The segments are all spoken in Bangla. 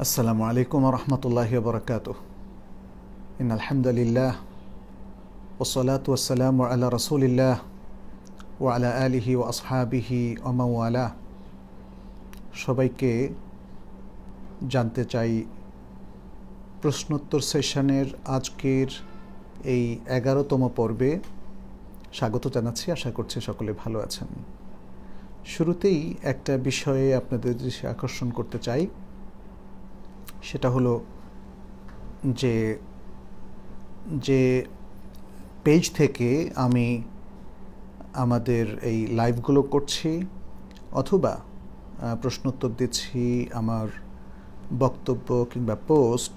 আসসালামু আলাইকুম রহমতুল্লাহ বরকাত ইন আলহামদুলিল্লাহ ওসলাত ওসালাম আল্লাহ রসুলিল্লাহ ও আলা আলিহি ও আসহাবিহি ওমাওয়ালা সবাইকে জানতে চাই প্রশ্নোত্তর সেশনের আজকের এই এগারোতম পর্বে। স্বাগত জানাচ্ছি, আশা করছি সকলে ভালো আছেন। শুরুতেই একটা বিষয়ে আপনাদের আকর্ষণ করতে চাই। সেটা হলো যে যে পেজ থেকে আমি আমাদের এই লাইভগুলো করছি অথবা প্রশ্নোত্তর দিচ্ছি, আমার বক্তব্য কিংবা পোস্ট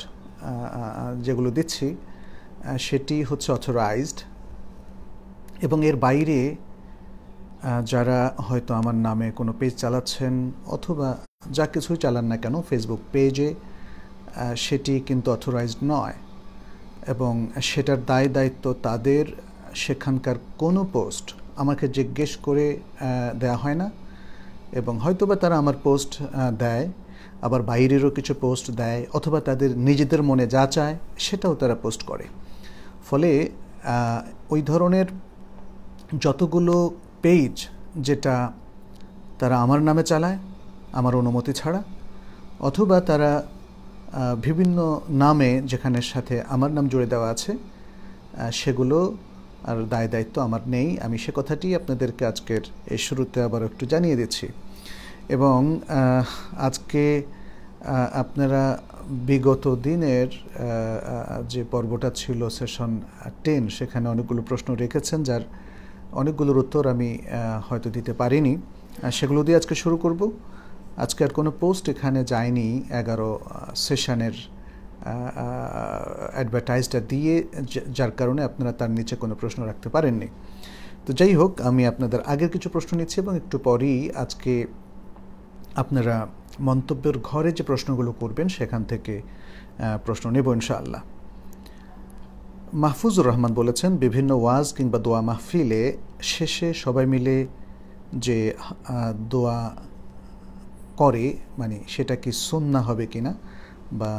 যেগুলো দিচ্ছি সেটি হচ্ছে অথরাইজড এবং এর বাইরে যারা হয়তো আমার নামে কোনো পেজ চালাচ্ছেন অথবা যা কিছুই চালান না কেন ফেসবুক পেজে সেটি কিন্তু অথরাইজড নয়। এবং সেটার দায় দায়িত্ব তাদের, সেখানকার কোনো পোস্ট আমাকে জিজ্ঞেস করে দেয়া হয় না। এবং হয়তোবা তারা আমার পোস্ট দেয়, আবার বাইরেরও কিছু পোস্ট দেয়, অথবা তাদের নিজেদের মনে যা চায়, সেটাও তারা পোস্ট করে। ফলে ওই ধরনের যতগুলো পেজ যেটা তারা আমার নামে চালায়, আমার অনুমতি ছাড়া, অথবা তারা বিভিন্ন নামে যেখানে সাথে আমার নাম জুড়ে দেওয়া আছে সেগুলো আর দায় দায়িত্ব আমার নেই। আমি সে কথাটি আপনাদেরকে আজকের এই শুরুতে আবার একটু জানিয়ে দিচ্ছি। এবং আজকে আপনারা বিগত দিনের যে পর্বটা ছিল সেশন টেন, সেখানে অনেকগুলো প্রশ্ন রেখেছেন, যার অনেকগুলোর উত্তর আমি হয়তো দিতে পারিনি। সেগুলো দিয়ে আজকে শুরু করব। আজকে আর কোনো পোস্ট এখানে যায়নি এগারো সেশনের অ্যাডভার্টাইজটা দিয়ে যার কারণে আপনারা তার নিচে কোনো প্রশ্ন রাখতে পারেননি। তো যাই হোক, আমি আপনাদের আগের কিছু প্রশ্ন নিচ্ছি এবং একটু পরেই আজকে আপনারা মন্তব্যের ঘরে যে প্রশ্নগুলো করবেন, সেখান থেকে প্রশ্ন নেব ইনশাআল্লাহ। মাহফুজুর রহমান বলেছেন, বিভিন্ন ওয়াজ কিংবা দোয়া মাহফিলে শেষে সবাই মিলে যে দোয়া করে মানে সেটা কি সুন্না হবে কি না বা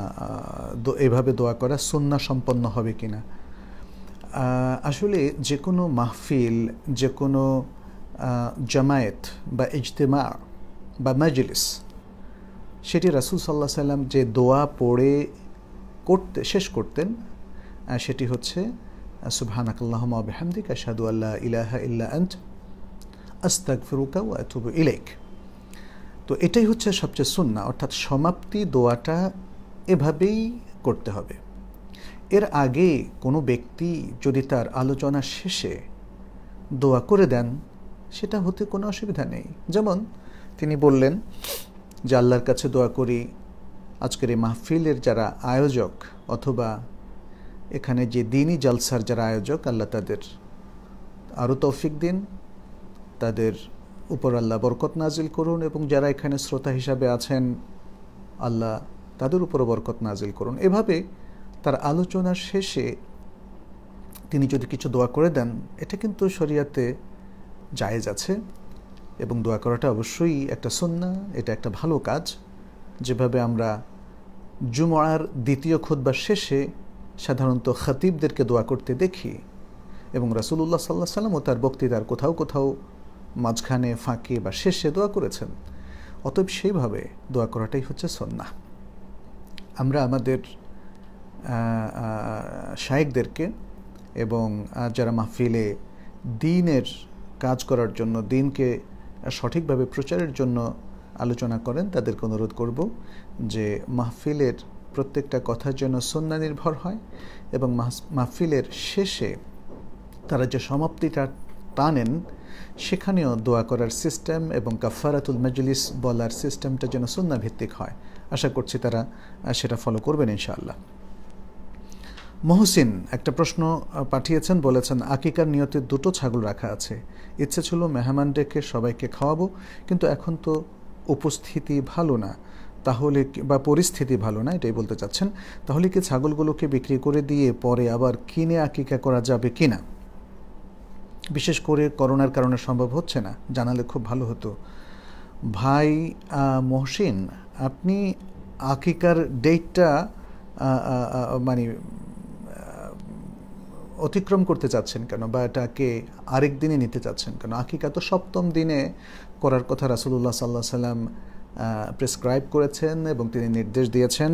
এভাবে দোয়া করা সুন্না সম্পন্ন হবে কি না আসলে যে কোনো মাহফিল, যে কোনো জামায়েত বা ইজতেমা বা মাজলিস, সেটি রাসুল সাল্লাহ সাল্লাম যে দোয়া পড়ে করতে, শেষ করতেন সেটি হচ্ছে সুবহানাক আল্লাহুম্মা ওয়া বিহামদিকা, আশহাদু আল্লা ইলাহা ইল্লা আন্ত, আস্তাগফিরুকা ওয়া আতুবু ইলাইক। তো এটাই হচ্ছে সবচেয়ে সুন্না অর্থাৎ সমাপ্তি দোয়াটা এভাবেই করতে হবে। এর আগে কোনো ব্যক্তি যদি তার আলোচনা শেষে দোয়া করে দেন, সেটা হতে কোনো অসুবিধা নেই। যেমন তিনি বললেন যে আল্লাহর কাছে দোয়া করি, আজকের এই মাহফিলের যারা আয়োজক অথবা এখানে যে দিনই জলসার যারা আয়োজক, আল্লাহ তাদের আরও তৌফিক দিন, তাদের উপর আল্লাহ বরকত নাজিল করুন এবং যারা এখানে শ্রোতা হিসাবে আছেন, আল্লাহ তাদের উপরও বরকত নাজিল করুন। এভাবে তার আলোচনার শেষে তিনি যদি কিছু দোয়া করে দেন, এটা কিন্তু শরিয়াতে জায়েজ আছে এবং দোয়া করাটা অবশ্যই একটা সন্না এটা একটা ভালো কাজ। যেভাবে আমরা জুমার দ্বিতীয় খুদ্বার শেষে সাধারণত খতিবদেরকে দোয়া করতে দেখি এবং রাসুলুল্লাহ সাল্লাহ সাল্লাম ও তার বক্তৃতার কোথাও কোথাও মাঝখানে, ফাঁকে বা শেষে দোয়া করেছেন। অতএব সেইভাবে দোয়া করাটাই হচ্ছে সন্না আমরা আমাদের শায়েকদেরকে এবং যারা মাহফিলে দিনের কাজ করার জন্য, দিনকে সঠিকভাবে প্রচারের জন্য আলোচনা করেন, তাদেরকে অনুরোধ করব যে মাহফিলের প্রত্যেকটা কথার জন্য সন্না নির্ভর হয় এবং মাহফিলের শেষে তারা যে সমাপ্তিটা টানেন সেখানেও দোয়া করার সিস্টেম এবং কাফারাতুল মজলিস বলার সিস্টেমটা যেন সন্না ভিত্তিক হয়। আশা করছি তারা সেটা ফলো করবেন ইনশাআল্লাহ। মহসিন একটা প্রশ্ন পাঠিয়েছেন, বলেছেন, আকিকার নিয়তে দুটো ছাগল রাখা আছে। ইচ্ছে ছিল মেহমান ডেকে সবাইকে খাওয়াবো, কিন্তু এখন তো উপস্থিতি ভালো না। তাহলে বা পরিস্থিতি ভালো না, এটাই বলতে চাচ্ছেন। তাহলে কি ছাগলগুলোকে বিক্রি করে দিয়ে পরে আবার কিনে আকিকা করা যাবে কিনা? বিশেষ করে করোনার কারণে সম্ভব হচ্ছে না, জানালে খুব ভালো হতো। ভাই মহসিন, আপনি আকিকার ডেটটা মানে অতিক্রম করতে চাচ্ছেন কেন বা এটাকে আরেক দিনে নিতে চাচ্ছেন কেন? আকিকা তো সপ্তম দিনে করার কথা রাসুল্লাহ সাল্লাহ সাল্লাম প্রেসক্রাইব করেছেন এবং তিনি নির্দেশ দিয়েছেন।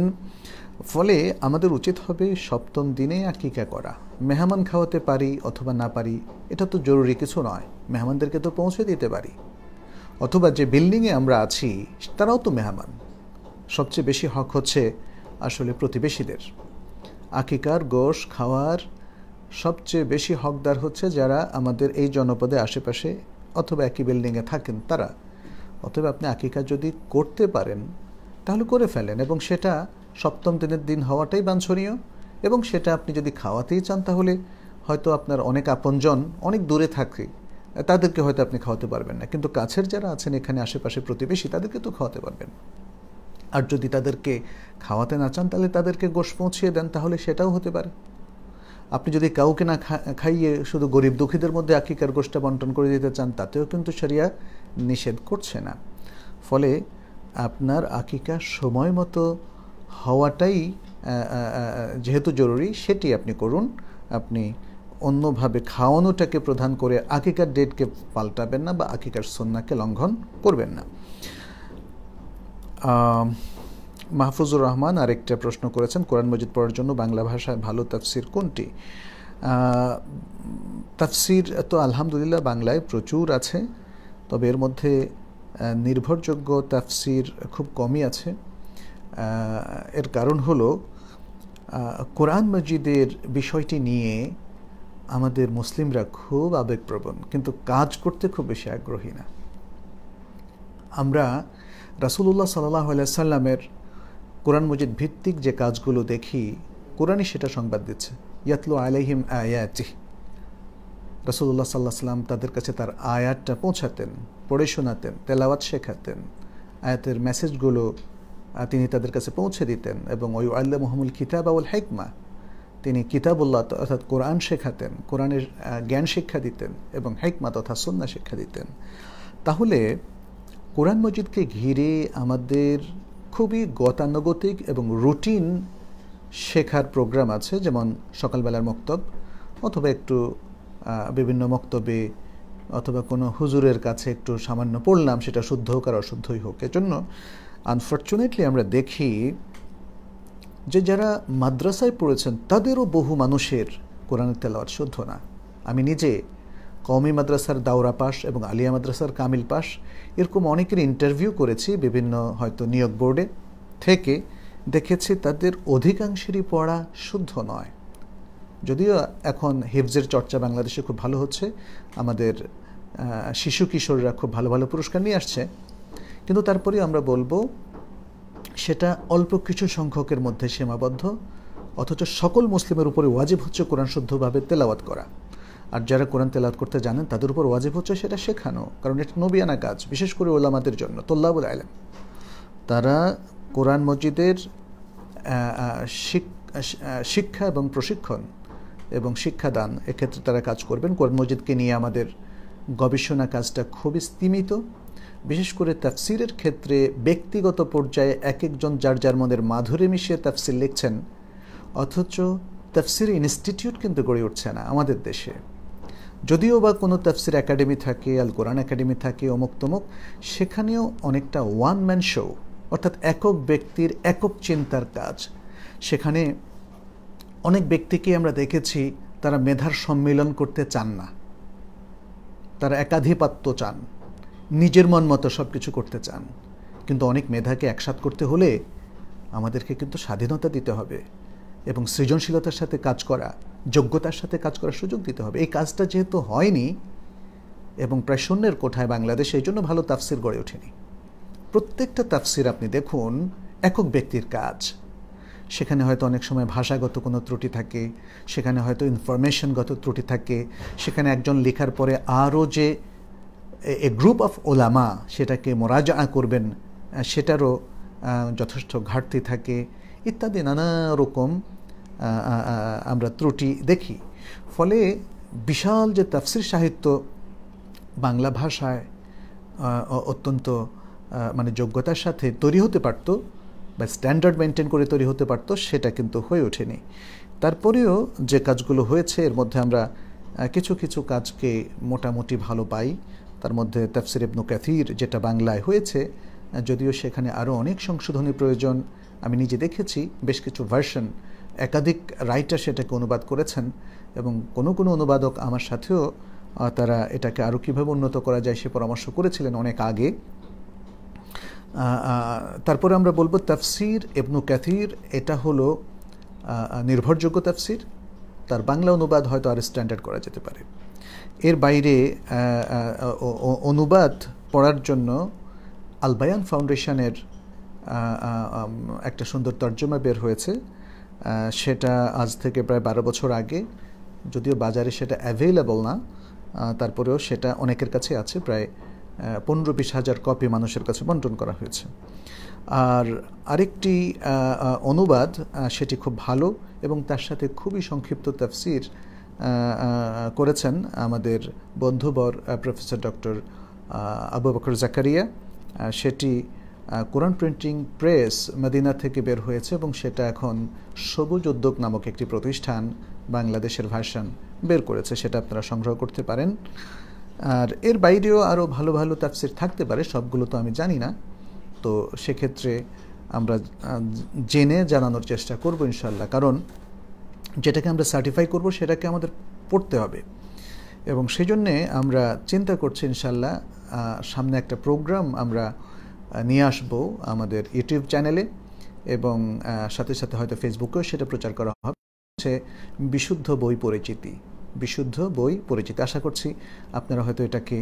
ফলে আমাদের উচিত হবে সপ্তম দিনে আকিকা করা। মেহমান খাওয়াতে পারি অথবা না পারি, এটা তো জরুরি কিছু নয়। মেহমানদেরকে তো পৌঁছে দিতে পারি। অথবা যে বিল্ডিংয়ে আমরা আছি, তারাও তো মেহমান। সবচেয়ে বেশি হক হচ্ছে আসলে প্রতিবেশীদের। আকিকার, গোশ, খাওয়ার সবচেয়ে বেশি হকদার হচ্ছে যারা আমাদের এই জনপদে আশেপাশে অথবা একই বিল্ডিংয়ে থাকেন তারা। অথবা আপনি আকিকা যদি করতে পারেন, তাহলে করে ফেলেন এবং সেটা সপ্তম দিনের দিন হওয়াটাই বাঞ্ছনীয় এবং সেটা আপনি যদি খাওয়াতেই চান তাহলে হয়তো আপনার অনেক আপনজন অনেক দূরে থাকে, তাদেরকে হয়তো আপনি খাওয়াতে পারবেন না। কিন্তু কাছের যারা আছেন, এখানে আশেপাশে প্রতিবেশী, তাদেরকে তো খাওয়াতে পারবেন। আর যদি তাদেরকে খাওয়াতে না চান, তাহলে তাদেরকে গোশ পৌঁছিয়ে দেন, তাহলে সেটাও হতে পারে। আপনি যদি কাউকে না খাইয়ে শুধু গরিব দুঃখীদের মধ্যে আকিকার গোষ্ঠটা বন্টন করে দিতে চান, তাতেও কিন্তু সেরিয়া নিষেধ করছে না। ফলে আপনার আকিকা সময় মতো হওয়াটাই যেহেতু জরুরি, সেটি আপনি করুন। আপনি অন্যভাবে খাওয়ানোটাকে প্রধান করে আকিকার ডেটকে পাল্টাবেন না বা আকিকার সন্নাকে লঙ্ঘন করবেন না। মাহফুজুর রহমান আরেকটা প্রশ্ন করেছেন, কোরআন মজিদ পড়ার জন্য বাংলা ভাষায় ভালো তাফসির কোনটি? তাফসির তো আলহামদুলিল্লাহ বাংলায় প্রচুর আছে, তবে এর মধ্যে নির্ভরযোগ্য তাফসির খুব কমই আছে। এর কারণ হলো কোরআন মজিদের বিষয়টি নিয়ে আমাদের মুসলিমরা খুব আবেগপ্রবণ, কিন্তু কাজ করতে খুব বেশি আগ্রহী না। আমরা রাসুলুল্লাহ সাল্লাহ সাল্লামের কোরআন মজিদ ভিত্তিক যে কাজগুলো দেখি, কোরআনই সেটা সংবাদ দিচ্ছে। ইয়াতলু আলাইহিম আয়াতি রসুল্লাহ সাল্লাহ সাল্লাম তাদের কাছে তার আয়াতটা পৌঁছাতেন, পড়ে শোনাতেন, তেলাওয়াত শেখাতেন। আয়াতের মেসেজগুলো তিনি তাদের কাছে পৌঁছে দিতেন এবং ওই আল্লাহ মোহাম্মুল কিতাব আউল হেকমা, তিনি কিতাবুল্লাহ অর্থাৎ কোরআন শেখাতেন, কোরআনের জ্ঞান শিক্ষা দিতেন এবং হেকমা তথা সন্না শিক্ষা দিতেন। তাহলে কোরআন মজিদকে ঘিরে আমাদের খুবই গতানুগতিক এবং রুটিন শেখার প্রোগ্রাম আছে, যেমন সকালবেলার মক্তব অথবা একটু বিভিন্ন মক্তবে অথবা কোনো হুজুরের কাছে একটু সামান্য পড়লাম, সেটা শুদ্ধ হোক আর অশুদ্ধই হোক। এজন্য আনফর্চুনেটলি আমরা দেখি যে যারা মাদ্রাসায় পড়েছেন, তাদেরও বহু মানুষের কোরআনের তেলাওয়াত শুদ্ধ না। আমি নিজে কওমি মাদ্রাসার দাওরা পাস এবং আলিয়া মাদ্রাসার কামিল পাস এরকম অনেকের ইন্টারভিউ করেছি বিভিন্ন হয়তো নিয়োগ বোর্ডে থেকে দেখেছি তাদের অধিকাংশেরই পড়া শুদ্ধ নয়। যদিও এখন হিফজের চর্চা বাংলাদেশে খুব ভালো হচ্ছে, আমাদের শিশু কিশোররা খুব ভালো ভালো পুরস্কার নিয়ে আসছে কিন্তু তারপরে আমরা বলব, সেটা অল্প কিছু সংখ্যকের মধ্যে সীমাবদ্ধ, অথচ সকল মুসলিমের উপরে ওয়াজিব হচ্ছে কোরআন শুদ্ধভাবে তেলাওয়াত করা। আর যারা কোরআন তেলাওয়াত করতে জানেন, তাদের উপর ওয়াজিব হচ্ছে সেটা শেখানো, কারণ এটা নবিয়ানা কাজ, বিশেষ করে ওলামাদের জন্য, তোল্লাবুল আলম তারা কোরআন মসজিদের শিক্ষা এবং প্রশিক্ষণ এবং শিক্ষাদান এক্ষেত্রে তারা কাজ করবেন। কোরআন মসজিদকে নিয়ে আমাদের গবেষণা কাজটা খুবই স্তীমিত। বিশেষ করে তাফসিরের ক্ষেত্রে ব্যক্তিগত পর্যায়ে এক একজন যার যার মনের মাধুরী মিশিয়ে তাফসির লিখছেন, অথচ তাফসির ইনস্টিটিউট কিন্তু গড়ে উঠছে না আমাদের দেশে। যদিও বা কোনো তাফসির একাডেমি থাকে, আল কোরআন একাডেমি থাকে, অমুক তমুক, সেখানেও অনেকটা ওয়ান ম্যান শো অর্থাৎ একক ব্যক্তির একক চিন্তার কাজ। সেখানে অনেক ব্যক্তিকে আমরা দেখেছি, তারা মেধার সম্মিলন করতে চান না। তারা একাধিপত্য চান। নিজের মন মতো সব কিছু করতে চান। কিন্তু অনেক মেধাকে একসাথ করতে হলে আমাদেরকে কিন্তু স্বাধীনতা দিতে হবে এবং সৃজনশীলতার সাথে কাজ করা, যোগ্যতার সাথে কাজ করার সুযোগ দিতে হবে। এই কাজটা যেহেতু হয়নি এবং প্রায় শূন্যের কোঠায় বাংলাদেশ এই জন্য ভালো তাফসির গড়ে ওঠেনি। প্রত্যেকটা তাফসির আপনি দেখুন, একক ব্যক্তির কাজ। সেখানে হয়তো অনেক সময় ভাষাগত কোনো ত্রুটি থাকে, সেখানে হয়তো ইনফরমেশনগত ত্রুটি থাকে, সেখানে একজন লেখার পরে আরও যে এ গ্রুপ অফ ওলামা সেটাকে মোরাজা করবেন সেটারও যথেষ্ট ঘাটতি থাকে। ইত্যাদি নানা রকম আমরা ত্রুটি দেখি। ফলে বিশাল যে তাফসির সাহিত্য বাংলা ভাষায় অত্যন্ত মানে যোগ্যতার সাথে তৈরি হতে পারত বা স্ট্যান্ডার্ড মেনটেন করে তৈরি হতে পারত, সেটা কিন্তু হয়ে ওঠেনি। তারপরেও যে কাজগুলো হয়েছে, এর মধ্যে আমরা কিছু কিছু কাজকে মোটামুটি ভালো পাই। তার মধ্যে তাফসির ইবনু ক্যাথির যেটা বাংলায় হয়েছে, যদিও সেখানে আরও অনেক সংশোধনী প্রয়োজন। আমি নিজে দেখেছি, বেশ কিছু ভার্সন একাধিক রাইটার সেটাকে অনুবাদ করেছেন এবং কোনো কোনো অনুবাদক আমার সাথেও তারা এটাকে আরও কীভাবে উন্নত করা যায় সে পরামর্শ করেছিলেন অনেক আগে। তারপরে আমরা বলব তাফসির এবনু ক্যাথির এটা হলো নির্ভরযোগ্য তাফসির। তার বাংলা অনুবাদ হয়তো আর স্ট্যান্ডার্ড করা যেতে পারে। এর বাইরে অনুবাদ পড়ার জন্য আলবায়ান ফাউন্ডেশনের একটা সুন্দর তর্জমা বের হয়েছে। সেটা আজ থেকে প্রায় বারো বছর আগে, যদিও বাজারে সেটা অ্যাভেলেবল না তারপরেও সেটা অনেকের কাছে আছে, প্রায় পনেরো বিশ হাজার কপি মানুষের কাছে বন্টন করা হয়েছে। আর আরেকটি অনুবাদ সেটি খুব ভালো এবং তার সাথে খুবই সংক্ষিপ্ত তাফসির করেছেন আমাদের বন্ধুবর প্রফেসর ডক্টর আবু বকর জাকারিয়া। সেটি কোরআন প্রিন্টিং প্রেস মদিনা থেকে বের হয়েছে এবং সেটা এখন সবুজ উদ্যোগ নামক একটি প্রতিষ্ঠান বাংলাদেশের ভাষণ বের করেছে, সেটা আপনারা সংগ্রহ করতে পারেন। আর এর বাইরেও আরও ভালো ভালো তাফসির থাকতে পারে, সবগুলো তো আমি জানি না। তো সেক্ষেত্রে আমরা জেনে জানানোর চেষ্টা করব ইনশাল্লাহ কারণ যেটাকে আমরা সার্টিফাই করব, সেটাকে আমাদের পড়তে হবে। এবং সেই জন্যে আমরা চিন্তা করছি ইনশাল্লাহ সামনে একটা প্রোগ্রাম আমরা নিয়ে আসব আমাদের ইউটিউব চ্যানেলে এবং সাথে সাথে হয়তো ফেসবুকেও সেটা প্রচার করা হবে। হচ্ছে বিশুদ্ধ বই পরিচিতি, বিশুদ্ধ বই পরিচিতি। আশা করছি আপনারা হয়তো এটাকে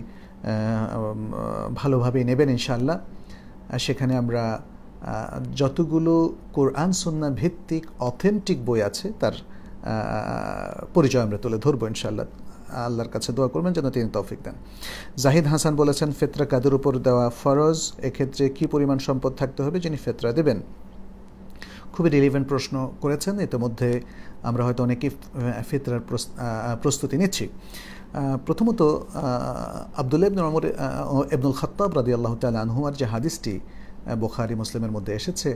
ভালোভাবে নেবেন ইনশাল্লাহ সেখানে আমরা যতগুলো কোরআন সন্না ভিত্তিক অথেন্টিক বই আছে, তার পরিচয় আমরা তুলে ধরবো ইনশাল্লাহ আল্লাহর কাছে দোয়া করবেন যেন তিনি তৌফিক দেন। জাহিদ হাসান বলেছেন, ফেতরা কাদের উপর দেওয়া ফরজ? এক্ষেত্রে কি পরিমাণ সম্পদ থাকতে হবে যিনি ফেতরা দেবেন? খুবই রিলিভেন্ট প্রশ্ন করেছেন। ইতিমধ্যে আমরা হয়তো অনেকেই ফেতরার প্রস্তুতি নিচ্ছি। প্রথমত আবদুল্লাহ ইবনুল ইবনুল খত্তাব রাদি আল্লাহ তাল আনহুয়ার যে হাদিসটি বোখারি মুসলিমের মধ্যে এসেছে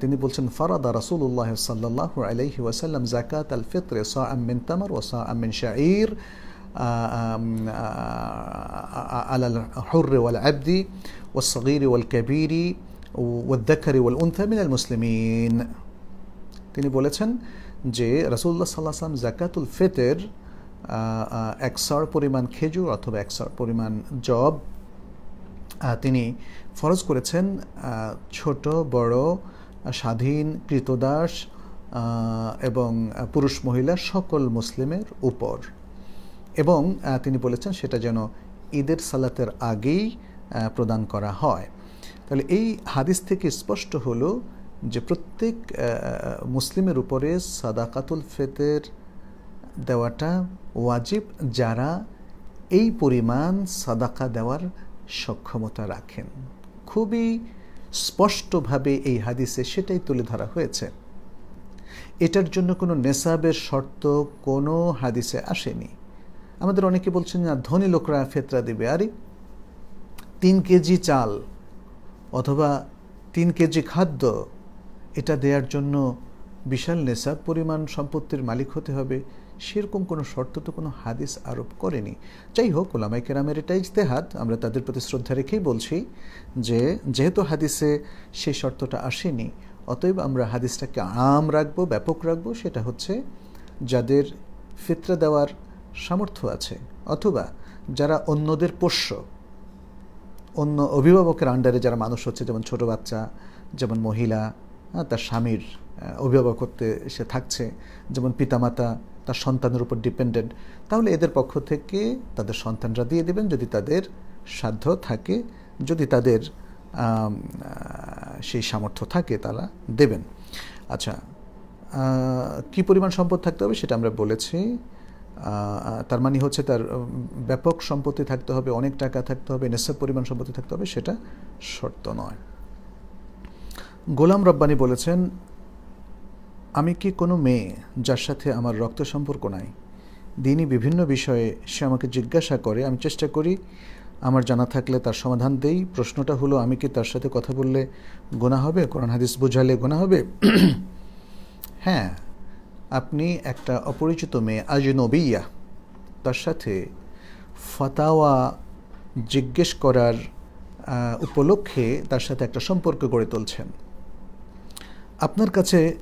তিনি বলছেন ফরাদা রাসুল্লাহ সাল্লাহ আলাইহি ওয়াসাল্লাম জাকাত আল ফিত্রে সা আমিন তামার ও সা আমিন শাঈর على الحر والعبد والصغير والكبير والذكر والأنثى من المسلمين তিনি বলেছেন যে রাসুল্লাহ সাল্লাহ সাল্লাম জাকাতুল ফেতের একশর পরিমাণ খেজুর অথবা একশর পরিমাণ জব তিনি ফরজ করেছেন ছোট, বড়, স্বাধীন, কৃতদাস এবং পুরুষ মহিলা সকল মুসলিমের উপর। এবং তিনি বলেছেন সেটা যেন ঈদের সালাতের আগেই প্রদান করা হয়। তাহলে এই হাদিস থেকে স্পষ্ট হলো যে প্রত্যেক মুসলিমের উপরে সাদাকাতুল ফেতের দেওয়াটা ওয়াজিব যারা এই পরিমাণ সাদাকা দেওয়ার সক্ষমতা রাখেন। খুবই স্পষ্টভাবে এই হাদিসে সেটাই তুলে ধরা হয়েছে। এটার জন্য কোনো নেশাবের শর্ত কোনো হাদিসে আসেনি। আমাদের অনেকে বলছেন, না, ধনী লোকরা ফেতরা দেবে। আরে, তিন কেজি চাল অথবা তিন কেজি খাদ্য, এটা দেওয়ার জন্য বিশাল নেশাব পরিমাণ সম্পত্তির মালিক হতে হবে। সেরকম কোনো শর্ত তো কোনো হাদিস আরোপ করেনি। যাই হোক ওলামাই কেরামের এটা ইজতেহাদ। আমরা তাদের প্রতি শ্রদ্ধা রেখেই বলছি যে, যেহেতু হাদিসে সেই শর্তটা আসেনি, অতএব আমরা হাদিসটাকে আম রাখব, ব্যাপক রাখব, সেটা হচ্ছে যাদের ফিতরা দেওয়ার সামর্থ্য আছে, অথবা যারা অন্যদের পোষ্য, অন্য অভিভাবকের আন্ডারে যারা মানুষ হচ্ছে, যেমন ছোট বাচ্চা, যেমন মহিলা তার স্বামীর অভিভাবকত্বে সে থাকছে, যেমন পিতামাতা তার সন্তানের উপর ডিপেন্ডেন্ট তাহলে এদের পক্ষ থেকে তাদের সন্তানরা দিয়ে দেবেন যদি তাদের সাধ্য থাকে, যদি তাদের সেই সামর্থ্য থাকে তারা দেবেন। আচ্ছা কি পরিমাণ সম্পদ থাকতে হবে সেটা আমরা বলেছি। তার মানে হচ্ছে তার ব্যাপক সম্পত্তি থাকতে হবে, অনেক টাকা থাকতে হবে নেশাব পরিমাণ সম্পত্তি থাকতে হবে, সেটা শর্ত নয়। গোলাম রব্বানি বলেছেন আমি কি কোনো মেয়ে যার সাথে আমার রক্ত সম্পর্ক নাই? দিনই বিভিন্ন বিষয়ে সে আমাকে জিজ্ঞাসা করে, আমি চেষ্টা করি, আমার জানা থাকলে তার সমাধান দেই। প্রশ্নটা হলো, আমি কি তার সাথে কথা বললে গোনা হবে? কোরআন হাদিস বোঝালে গোনা হবে? হ্যাঁ আপনি একটা অপরিচিত মেয়ে আজ আজনবিয়া, তার সাথে ফাতাওয়া জিজ্ঞেস করার উপলক্ষে তার সাথে একটা সম্পর্ক গড়ে তুলছেন। আপনার কাছে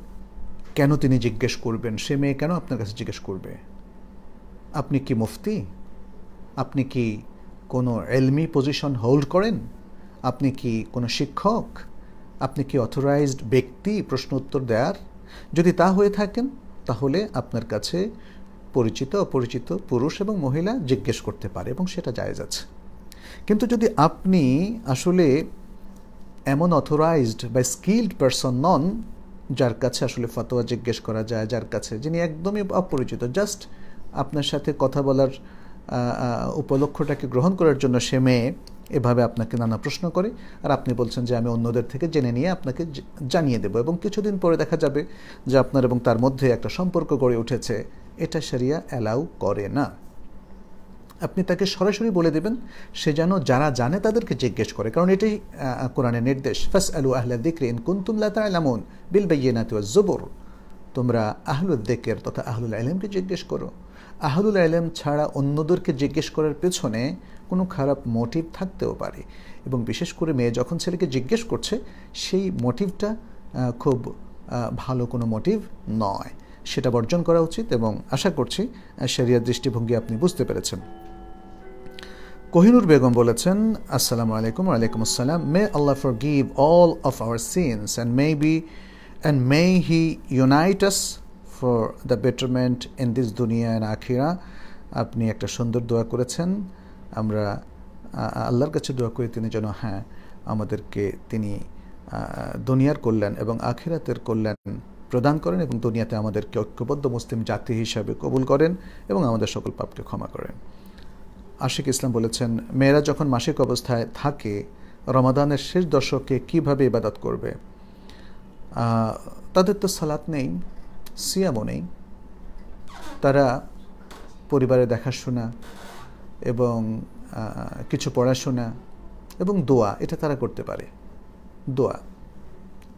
কেন তিনি জিজ্ঞেস করবেন? সে মেয়ে কেন আপনার কাছে জিজ্ঞেস করবে? আপনি কি মুফতি? আপনি কি কোনো এলমি পজিশন হোল্ড করেন? আপনি কি কোনো শিক্ষক? আপনি কি অথরাইজড ব্যক্তি? প্রশ্ন উত্তর দেওয়ার যদি তা হয়ে থাকেন, তাহলে আপনার কাছে পরিচিত, অপরিচিত পুরুষ এবং মহিলা জিজ্ঞেস করতে পারে এবং সেটা জায়েজ আছে। কিন্তু যদি আপনি আসলে এমন অথরাইজড বা স্কিল্ড পারসন নন যার কাছে আসলে ফতোয়া জিজ্ঞেস করা যায়, যার কাছে, যিনি একদমই অপরিচিত জাস্ট আপনার সাথে কথা বলার উপলক্ষটাকে গ্রহণ করার জন্য সে মেয়ে এভাবে আপনাকে নানা প্রশ্ন করে, আর আপনি বলছেন যে আমি অন্যদের থেকে জেনে নিয়ে আপনাকে জানিয়ে দেব। এবং কিছুদিন পরে দেখা যাবে যে আপনার এবং তার মধ্যে একটা সম্পর্ক গড়ে উঠেছে। এটা সেরিয়া অ্যালাউ করে না। আপনি তাকে সরাসরি বলে দেবেন, সে যেন যারা জানে তাদেরকে জিজ্ঞেস করে। কারণ এটাই কোরআনের নির্দেশ। ফাস আলু আহলা দিক্রে ইন কুন্তুমলা তালামুন বিল বাইনাত জবর তোমরা আহলুল দিকের তথা আহলুল আলমকে জিজ্ঞেস করো। আহলুল আলম ছাড়া অন্যদেরকে জিজ্ঞেস করার পেছনে কোনো খারাপ মোটিভ থাকতেও পারে। এবং বিশেষ করে মেয়ে যখন ছেলেকে জিজ্ঞেস করছে, সেই মোটিভটা খুব ভালো কোনো মোটিভ নয়। সেটা বর্জন করা উচিত এবং আশা করছি শরিয়ার দৃষ্টিভঙ্গি আপনি বুঝতে পেরেছেন। কোহিনুর বেগম বলেছেন, আসসালামু আলাইকুম আলাইকুম আসসালাম। May Allah forgive all of our sins and may be and may he unite us for the betterment in this দুনিয়া অ্যান্ড আখিরা আপনি একটা সুন্দর দোয়া করেছেন। আমরা আল্লাহর কাছে দোয়া করি তিনি যেন হ্যাঁ আমাদেরকে তিনি দুনিয়ার কল্যাণ এবং আখিরাতের কল্যাণ প্রদান করেন এবং দুনিয়াতে আমাদেরকে ঐক্যবদ্ধ মুসলিম জাতি হিসাবে কবুল করেন এবং আমাদের সকল পাপকে ক্ষমা করেন। আশিক ইসলাম বলেছেন, মেয়েরা যখন মাসিক অবস্থায় থাকে, রমাদানের শেষ দশকে কীভাবে ইবাদত করবে? তাদের তো সালাত নেই, সিয়ামও নেই। তারা পরিবারে দেখাশোনা এবং কিছু পড়াশোনা এবং দোয়া, এটা তারা করতে পারে। দোয়া।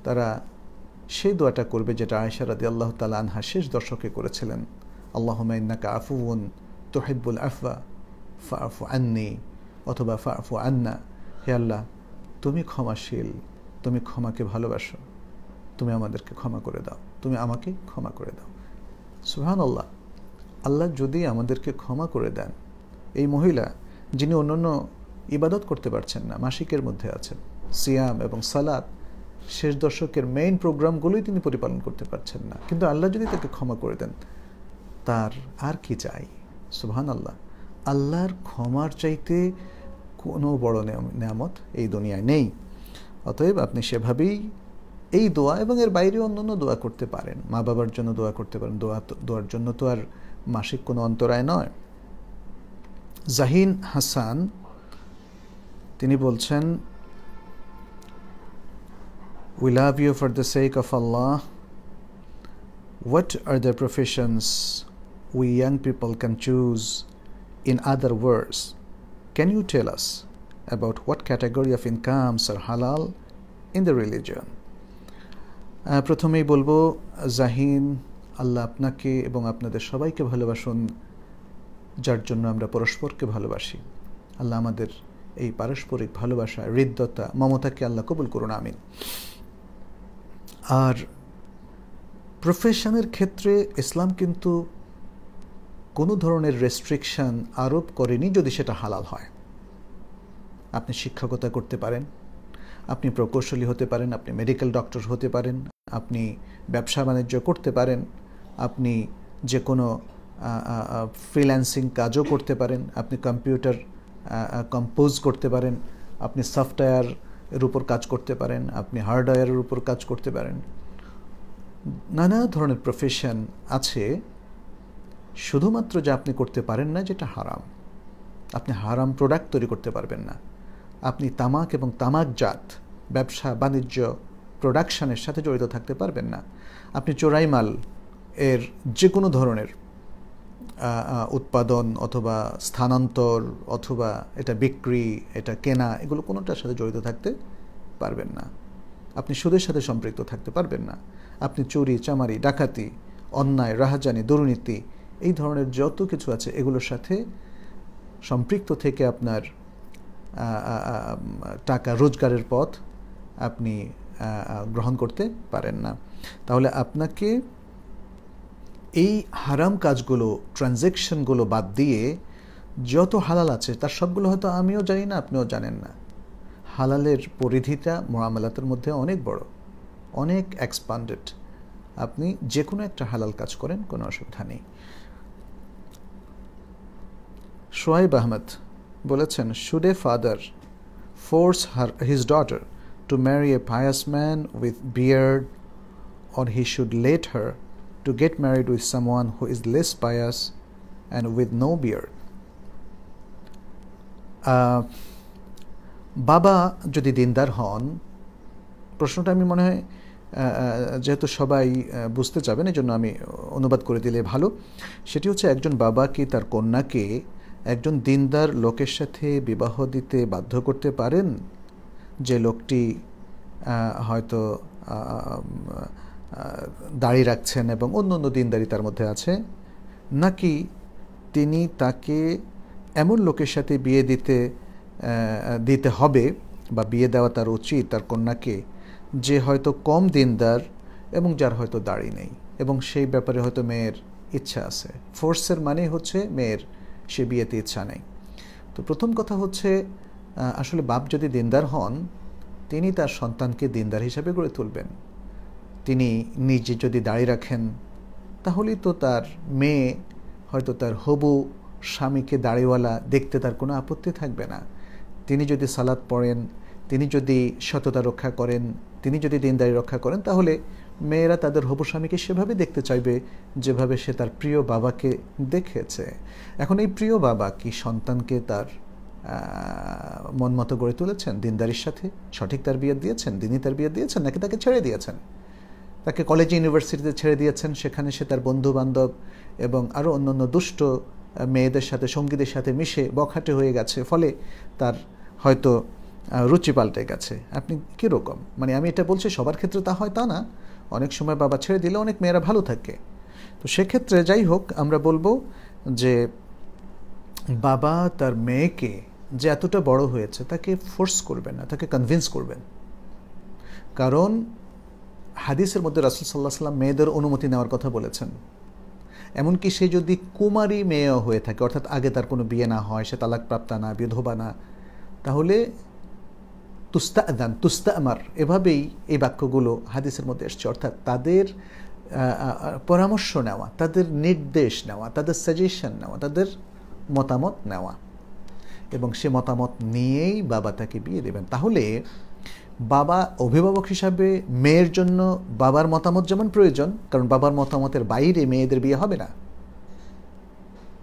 তারা সেই দোয়াটা করবে যেটা আয়সা রাদি আল্লাহ তালা আনহা শেষ দর্শকে করেছিলেন। আল্লাহ ইন্নাকা আফুন তোহেব্বুল আফা ফাফু আন্নি অথবা ফাফু আন্না হে আল্লাহ, তুমি ক্ষমাশীল, তুমি ক্ষমাকে ভালোবাসো, তুমি আমাদেরকে ক্ষমা করে দাও, তুমি আমাকে ক্ষমা করে দাও। সুহান আল্লাহ আল্লাহ যদি আমাদেরকে ক্ষমা করে দেন, এই মহিলা যিনি অন্যান্য ইবাদত করতে পারছেন না, মাসিকের মধ্যে আছেন, সিয়াম এবং সালাদ শেষ দশকের মেইন প্রোগ্রামগুলোই তিনি পরিপালন করতে পারছেন না, কিন্তু আল্লাহ যদি তাকে ক্ষমা করে দেন, তার আর কি চাই? সুবহান আল্লাহ আল্লাহর ক্ষমার চাইতে কোনো বড় নিয়ামত এই দুনিয়ায় নেই অতএব আপনি সেভাবেই এই দোয়া এবং এর বাইরে অন্যান্য দোয়া করতে পারেন মা বাবার জন্য দোয়া করতে পারেন দোয়া দোয়ার জন্য তো আর মাসিক কোনো অন্তরায় নয় জাহিন হাসান, তিনি বলছেন, We love you for the sake of Allah. What are the professions we young people can choose? In other words, can you tell us about what category of incomes are halal in the religion? প্রথমেই বলব জাহিন আল্লাহ আপনাকে এবং আপনাদের সবাইকে ভালোবাসুন যার জন্য আমরা পরস্পরকে ভালোবাসি আল্লাহ আমাদের এই পারস্পরিক ভালোবাসা হৃদ্যতা মমতাকে আল্লাহ কবুল করুন আমিন আর প্রফেশনের ক্ষেত্রে ইসলাম কিন্তু কোনো ধরনের রেস্ট্রিকশন আরোপ করেনি যদি সেটা হালাল হয়। আপনি শিক্ষকতা করতে পারেন, আপনি প্রকৌশলী হতে পারেন, আপনি মেডিকেল ডক্টর হতে পারেন, আপনি ব্যবসা বাণিজ্য করতে পারেন, আপনি যে কোনো ফ্রিল্যান্সিং কাজও করতে পারেন, আপনি কম্পিউটার কম্পোজ করতে পারেন, আপনি সফটওয়্যার এর উপর কাজ করতে পারেন, আপনি হার্ডওয়্যারের উপর কাজ করতে পারেন। নানা ধরনের প্রফেশন আছে শুধুমাত্র যা আপনি করতে পারেন না যেটা হারাম। আপনি হারাম প্রোডাক্ট তৈরি করতে পারবেন না। আপনি তামাক এবং তামাকজাত ব্যবসা, বাণিজ্য প্রোডাকশানের সাথে জড়িত থাকতে পারবেন না। আপনি চোরাই মাল এর যে কোনো ধরনের উৎপাদন অথবা স্থানান্তর অথবা এটা বিক্রি, এটা কেনা, এগুলো কোনোটার সাথে জড়িত থাকতে পারবেন না। আপনি সুদের সাথে সম্পৃক্ত থাকতে পারবেন না। আপনি চুরি, চামারি, ডাকাতি, অন্যায়, রাহাজানি, দুর্নীতি এই ধরনের যত কিছু আছে এগুলোর সাথে সম্পৃক্ত থেকে আপনার টাকা রোজগারের পথ আপনি গ্রহণ করতে পারেন না। তাহলে আপনাকে এই হারাম কাজগুলো ট্রানজ্যাকশনগুলো বাদ দিয়ে যত হালাল আছে, তার সবগুলো হয়তো আমিও জানি না, আপনিও জানেন না। হালালের পরিধিটা মোয়ামেলাতের মধ্যে অনেক বড়, অনেক এক্সপান্ডেড আপনি যে কোনো একটা হালাল কাজ করেন, কোনো অসুবিধা নেই। সোয়াইব আহমদ বলেছেন, should a father force her, his daughter to marry a pious man with beard or he should let her to get married with someone who is less pious and with no beard. বাবা যদি দিনদার হন, প্রশ্নটা আমি মনে হয় যেহেতু সবাই বুঝতে চাবেন এই জন্য আমি অনুবাদ করে দিলে ভালো সেটি হচ্ছে একজন বাবা কি তার কন্যাকে একজন দিনদার লোকের সাথে বিবাহ দিতে বাধ্য করতে পারেন? যে লোকটি হয়তো দাড়ি রাখছেন এবং অন্য অন্য দিনদারি তার মধ্যে আছে, নাকি তিনি তাকে এমন লোকের সাথে বিয়ে দিতে দিতে হবে বা বিয়ে দেওয়া তার উচিত, তার কন্যাকে, যে হয়তো কম দিনদার এবং যার হয়তো দাড়ি নেই এবং সেই ব্যাপারে হয়তো মেয়ের ইচ্ছা আছে? ফোর্সের মানে হচ্ছে মেয়ের সে বিয়েতে ইচ্ছা নেই। তো প্রথম কথা হচ্ছে আসলে বাপ যদি দিনদার হন, তিনি তার সন্তানকে দিনদার হিসাবে গড়ে তুলবেন। তিনি নিজে যদি দাঁড়িয়ে রাখেন, তাহলেই তো তার মেয়ে, হয়তো তার হবু, স্বামীকে দাড়িওয়ালা দেখতে তার কোনো আপত্তি থাকবে না। তিনি যদি সালাদ পড়েন, তিনি যদি সততা রক্ষা করেন, তিনি যদি দিনদারি রক্ষা করেন, তাহলে মেয়েরা তাদের হবু স্বামীকে সেভাবে দেখতে চাইবে যেভাবে সে তার প্রিয় বাবাকে দেখেছে। এখন এই প্রিয় বাবা কি সন্তানকে তার মন মতো গড়ে তুলেছেন? দিনদারির সাথে? সঠিক তার বিয়ে দিয়েছেন? দিনই তার বিয়ে দিয়েছেন? নাকি তাকে ছেড়ে দিয়েছেন? তাকে কলেজ ইউনিভার্সিটিতে ছেড়ে দিয়েছেন, সেখানে সে তার বন্ধু বান্ধব এবং আরও অন্যান্য দুষ্ট মেয়েদের সাথে, সঙ্গীদের সাথে মিশে বখাটে হয়ে গেছে, ফলে তার হয়তো রুচি পাল্টে গেছে। আপনি কীরকম? মানে আমি এটা বলছি, সবার ক্ষেত্রে তা হয় তা না। অনেক সময় বাবা ছেড়ে দিলে অনেক মেয়েরা ভালো থাকে। তো সেক্ষেত্রে যাই হোক, আমরা বলব যে বাবা তার মেয়েকে যে এতটা বড় হয়েছে, তাকে ফোর্স করবেন না, তাকে কনভিন্স করবেন। কারণ হাদিসের মধ্যে রাসুল সাল্লাহ সাল্লাম মেয়েদের অনুমতি নেওয়ার কথা বলেছেন। এমনকি সে যদি কুমারী মেয়েও হয়ে থাকে, অর্থাৎ আগে তার কোনো বিয়ে না হয়, সে তালাক প্রাপ্তা না, বিধবা না, তাহলে তুস্তা দান তুস্তা আমার এভাবেই এই বাক্যগুলো হাদিসের মধ্যে এসছে। অর্থাৎ তাদের পরামর্শ নেওয়া, তাদের নির্দেশ নেওয়া, তাদের সাজেশন নেওয়া, তাদের মতামত নেওয়া। এবং সে মতামত নিয়েই বাবা তাকে বিয়ে দেবেন। তাহলে বাবা অভিভাবক হিসাবে মেয়ের জন্য বাবার মতামত যেমন প্রয়োজন, কারণ বাবার মতামতের বাইরে মেয়েদের বিয়ে হবে না।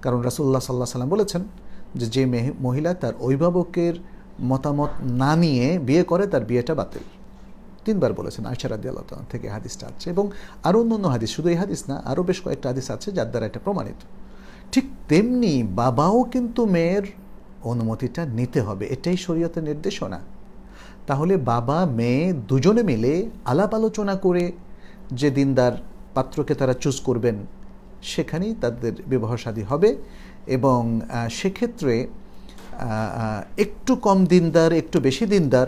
কারণ রাসুল্লাহ সাল্লাহ সাল্লাম বলেছেন যে যে মহিলা তার অভিভাবকের মতামত না নিয়ে বিয়ে করে তার বিয়েটা বাতিল। তিনবার বলেছেন আয়সা রাদি আল্লাহ থেকে হাদিসটা আছে এবং আরও অন্য অন্য হাদিস, শুধু এই হাদিস না আরও বেশ কয়েকটা হাদিস আছে যার দ্বারা এটা প্রমাণিত। ঠিক তেমনি বাবাও কিন্তু মেয়ের অনুমতিটা নিতে হবে, এটাই শরীয়তের নির্দেশনা। তাহলে বাবা, মেয়ে দুজনে মিলে আলাপ আলোচনা করে যে দিনদার পাত্রকে তারা চুজ করবেন, সেখানেই তাদের বিবাহ সাদী হবে এবং সেক্ষেত্রে একটু কম দিনদার, একটু বেশি দিনদার,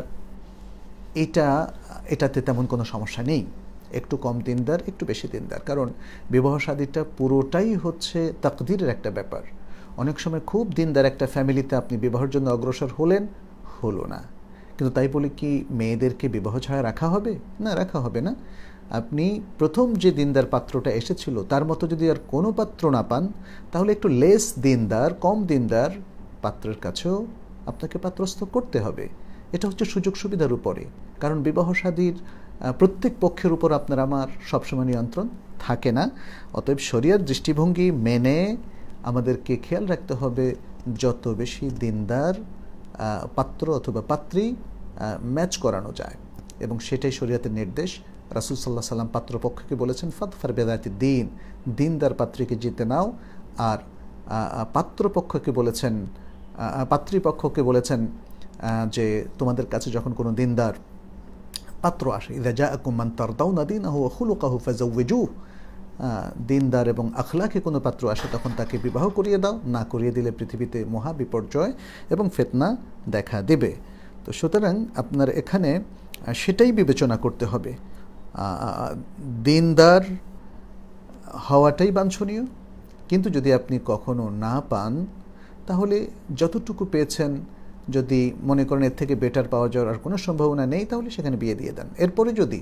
এটা, এটাতে তেমন কোনো সমস্যা নেই। একটু কম দিনদার, একটু বেশি দিনদার। কারণ বিবাহ সাদীটা পুরোটাই হচ্ছে তাকদিরের একটা ব্যাপার। অনেক সময় খুব দিনদার একটা ফ্যামিলিতে আপনি বিবাহের জন্য অগ্রসর হলেন, হলো না। কিন্তু তাই বলে কি মেয়েদেরকে বিবাহ ছাড়া রাখা হবে? না, রাখা হবে না। আপনি প্রথম যে দিনদার পাত্রটা এসেছিল, তার মতো যদি আর কোনো পাত্র না পান, তাহলে একটু লেস দিনদার, কম দিনদার পাত্রের কাছেও আপনাকে পাত্রস্থ করতে হবে। এটা হচ্ছে সুযোগ সুবিধার উপরে। কারণ বিবাহ সাদীর প্রত্যেক পক্ষের উপর আপনার আমার সবসময় নিয়ন্ত্রণ থাকে না। অতএব শরিয়ার দৃষ্টিভঙ্গি মেনে আমাদেরকে খেয়াল রাখতে হবে যত বেশি দিনদার পাত্র অথবা পাত্রী ম্যাচ করানো যায়। এবং সেটাই শরীয়তের নির্দেশ। রাসুল সাল্লাহ সাল্লাম পাত্রপক্ষকে বলেছেন ফাতফার বেদায়তি দিন। দিনদার পাত্রীকে জিতে নাও। আর পাত্রপক্ষকে বলেছেন পাত্রীপক্ষকে বলেছেন যে তোমাদের কাছে যখন কোনো দিনদার পাত্র আসে, ইদা যা কুমান তার দাও না দিন আহু হুলুকাহু ফাজাউজু দিনদার এবং আখলাকে কোনো পাত্র আসে, তখন তাকে বিবাহ করিয়ে দাও, না করিয়ে দিলে পৃথিবীতে মহা বিপর্যয় এবং ফেতনা দেখা দেবে। তো সুতরাং আপনার এখানে সেটাই বিবেচনা করতে হবে। দিনদার হওয়াটাই বাঞ্ছনীয়। কিন্তু যদি আপনি কখনো না পান তাহলে যতটুকু পেয়েছেন, যদি মনে করেন এর থেকে বেটার পাওয়া যাওয়ার আর কোনো সম্ভাবনা নেই, তাহলে সেখানে বিয়ে দিয়ে দেন। এরপরে যদি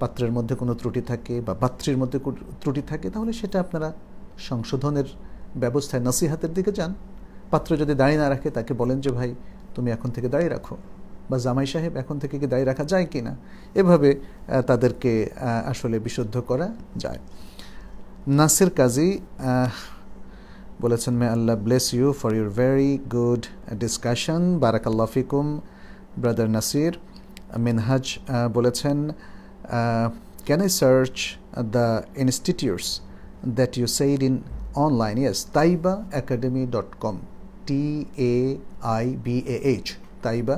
পাত্রের মধ্যে কোনো ত্রুটি থাকে বা পাত্রীর মধ্যে ত্রুটি থাকে, তাহলে সেটা আপনারা সংশোধনের ব্যবস্থায় নসিহাতের দিকে যান। পাত্র যদি দাঁড়িয়ে না রাখে, তাকে বলেন যে, ভাই, তুমি এখন থেকে দাঁড়িয়ে রাখো। বা জামাই সাহেব, এখন থেকে কি দায়ী রাখা যায় কি না এভাবে তাদেরকে আসলে বিশুদ্ধ করা যায়। নাসির কাজী বলেছেন may Allah bless you for your very good discussion বারাকাল্লা ফিকুম, ব্রাদার নাসির মিনহাজ বলেছেন can I search the institutes that you said in online yes Taiba academy dot com T A I B A H Taiba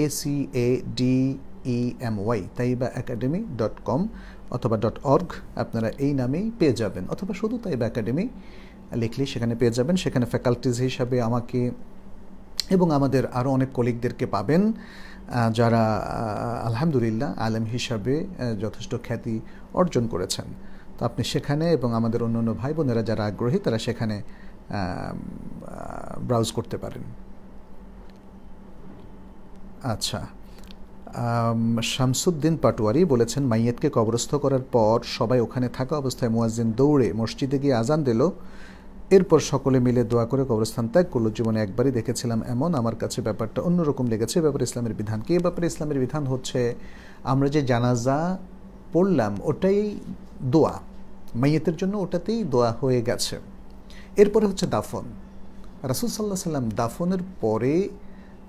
A C A D E M Y Taiba academy dot com অথবা ডট অর্গ আপনারা এই নামেই পেয়ে যাবেন, অথবা শুধু তাইবা একাডেমি লিখলেই সেখানে পেয়ে যাবেন। সেখানে ফ্যাকাল্টিজ হিসাবে আমাকে এবং আমাদের আরও অনেক কলিগদেরকে পাবেন যারা আলহামদুলিল্লাহ আলেম হিসাবে যথেষ্ট খ্যাতি অর্জন করেছেন। তো আপনি সেখানে এবং আমাদের অন্য অন্য ভাই বোনেরা যারা আগ্রহী, তারা সেখানে ব্রাউজ করতে পারেন। আচ্ছা শামসুদ্দিন পাটোয়ারি বলেছেন, মাইয়েতকে কবরস্থ করার পর সবাই ওখানে থাকা অবস্থায় মুয়াজ্জিন দৌড়ে মসজিদে গিয়ে আজান দিল। এরপর সকলে মিলে দোয়া করে কবরস্থান ত্যাগ করল। জীবনে একবারই দেখেছিলাম এমন। আমার কাছে ব্যাপারটা অন্যরকম লেগেছে। ব্যাপারে ইসলামের বিধান কি? ব্যাপারে ইসলামের বিধান হচ্ছে, আমরা যে জানাজা পড়লাম, ওটাই দোয়া। মাইয়েতের জন্য ওটাতেই দোয়া হয়ে গেছে। এরপরে হচ্ছে দাফন। রাসুল সাল্লাহ সাল্লাম দাফনের পরে